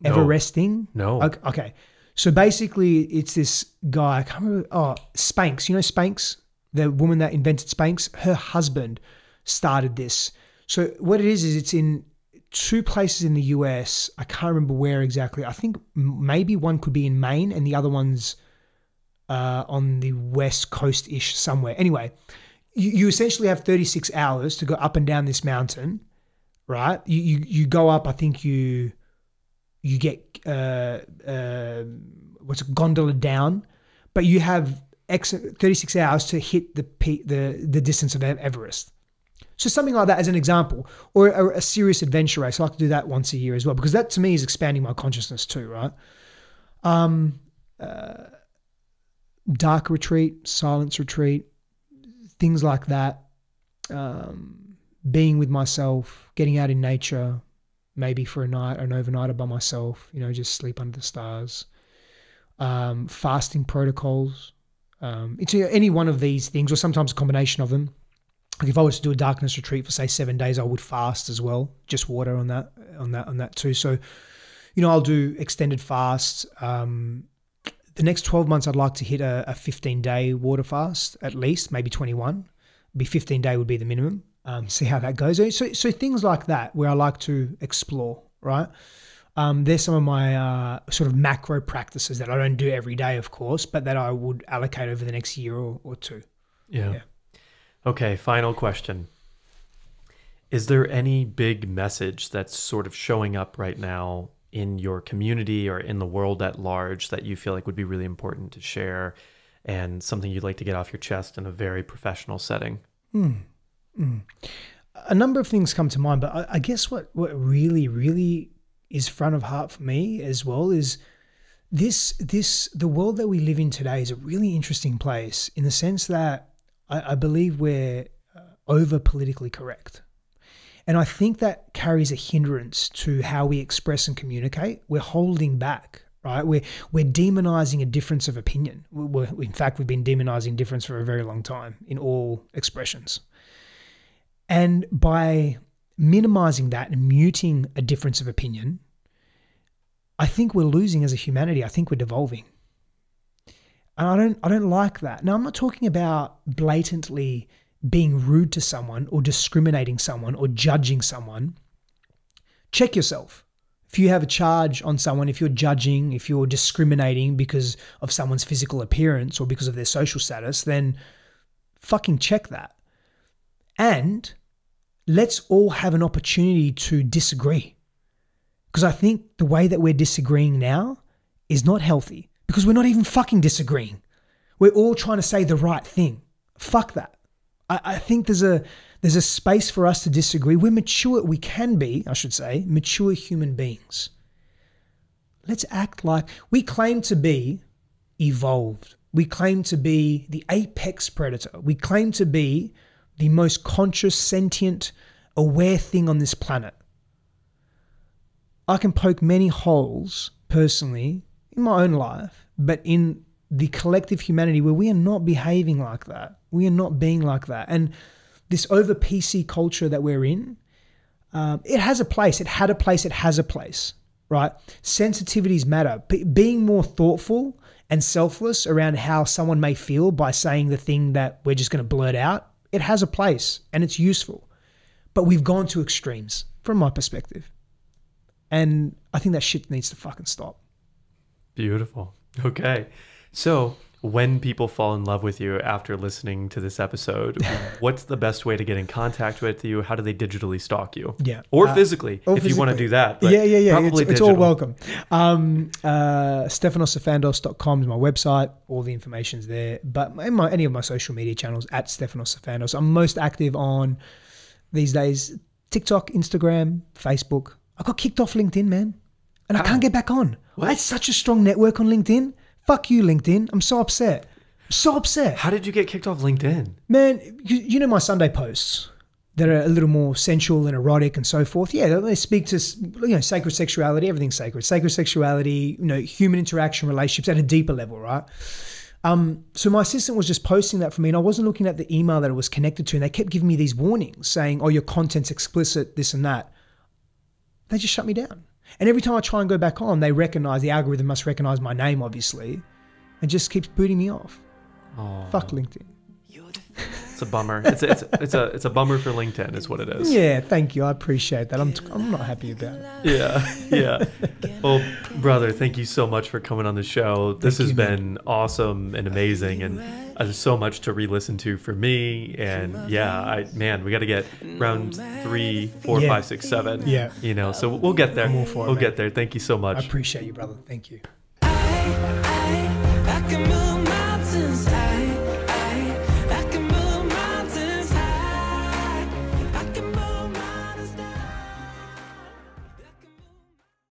No. Everesting? No. Okay, okay. So basically, it's this guy. I can't remember. Oh, Spanx. You know Spanx, the woman that invented Spanx. Her husband started this. So what it is is it's in two places in the US. I can't remember where exactly. I think maybe one could be in Maine and the other one's uh, on the west coast ish somewhere. Anyway, you, you essentially have 36 hours to go up and down this mountain, right? You you, you go up. I think you you get uh, uh, what's it, gondola down, but you have 36 hours to hit the peak, the the distance of Everest. So something like that as an example, or a, a, serious adventure race. I like to do that once a year as well because that to me is expanding my consciousness too, right? Um, uh, dark retreat, silence retreat, things like that. Um, being with myself, getting out in nature, maybe for a night an overnighter by myself. You know, just sleep under the stars. Um, fasting protocols. Um, it's any one of these things, or sometimes a combination of them like if I was to do a darkness retreat for say seven days, I would fast as well, just water on that, on that, on that too. So, you know, I'll do extended fasts. Um, the next 12 months, I'd like to hit a, a 15 day water fast at least, maybe 21. Be 15 day would be the minimum. Um, see how that goes. So, so things like that where I like to explore, right? Um, there's some of my uh, sort of macro practices that I don't do every day, of course, but that I would allocate over the next year or, or two. Yeah. yeah. Okay, final question. Is there any big message that's sort of showing up right now in your community or in the world at large that you feel like would be really important to share and something you'd like to get off your chest in a very professional setting? Mm. Mm. A number of things come to mind, but I, I guess what, what really, really is front of heart for me as well is this this the world that we live in today is a really interesting place in the sense that I, I believe we're uh, over politically correct. And I think that carries a hindrance to how we express and communicate. We're holding back, right? We're, we're demonizing a difference of opinion. We're, in fact, we've been demonizing difference for a very long time in all expressions. And by minimizing that and muting a difference of opinion, I think we're losing as a humanity. I think we're devolving. And I don't I don't like that. Now I'm not talking about blatantly being rude to someone or discriminating someone or judging someone. Check yourself. If you have a charge on someone, if you're judging, if you're discriminating because of someone's physical appearance or because of their social status, then fucking check that. And let's all have an opportunity to disagree. Because I think the way that we're disagreeing now is not healthy because we're not even fucking disagreeing. We're all trying to say the right thing. Fuck that. I, I think there's a there's a space for us to disagree. We're mature, we can be, I should say, mature human beings. Let's act like we claim to be evolved. We claim to be the apex predator. We claim to be the most conscious, sentient, aware thing on this planet. I can poke many holes personally in my own life, but in the collective humanity where we are not behaving like that. We are not being like that. And this over PC culture that we're in, um, it has a place. It had a place. It has a place, right? Sensitivities matter. P- being more thoughtful and selfless around how someone may feel by saying the thing that we're just going to blurt out, it has a place and it's useful. But we've gone to extremes from my perspective. And I think that shit needs to fucking stop. Beautiful. Okay. So, when people fall in love with you after listening to this episode, what's the best way to get in contact with you? How do they digitally stalk you? Yeah. Or uh, physically, or if physically. you want to do that. yeah, yeah, yeah. Probably it's, it's all welcome. Um, uh, StefanosSifandos.com is my website. All the information's there. But in my, any of my social media channels, at Stefanos I'm most active on these days TikTok, Instagram, Facebook. I got kicked off LinkedIn, man. And I can't get back on. What? I had such a strong network on LinkedIn. Fuck you, LinkedIn. I'm so upset. I'm so upset. How did you get kicked off LinkedIn? Man, you, you know my Sunday posts that are a little more sensual and erotic and so forth. Yeah, they speak to you know sacred sexuality. Everything's sacred. Sacred sexuality. You know, human interaction, relationships at a deeper level, right? Um, so my assistant was just posting that for me, and I wasn't looking at the email that it was connected to, and they kept giving me these warnings saying, "Oh, your content's explicit, this and that." They just shut me down. And every time I try and go back on, they recognize the algorithm must recognize my name, obviously, and just keeps booting me off. Fuck LinkedIn. It's a bummer. It's a, it's a, it's a it's a bummer for LinkedIn, is what it is. Yeah, thank you. I appreciate that. I'm, I'm not happy about it. Yeah, yeah. Well, brother, thank you so much for coming on the show. This Thank has you, man. been awesome and amazing, and Uh, there's so much to re-listen to for me. And yeah, I man, we got to get round three, four, Yeah. five, six, seven. Yeah. You know, so we'll get there. I'm for we'll man. get there. Thank you so much. I appreciate you, brother. Thank you.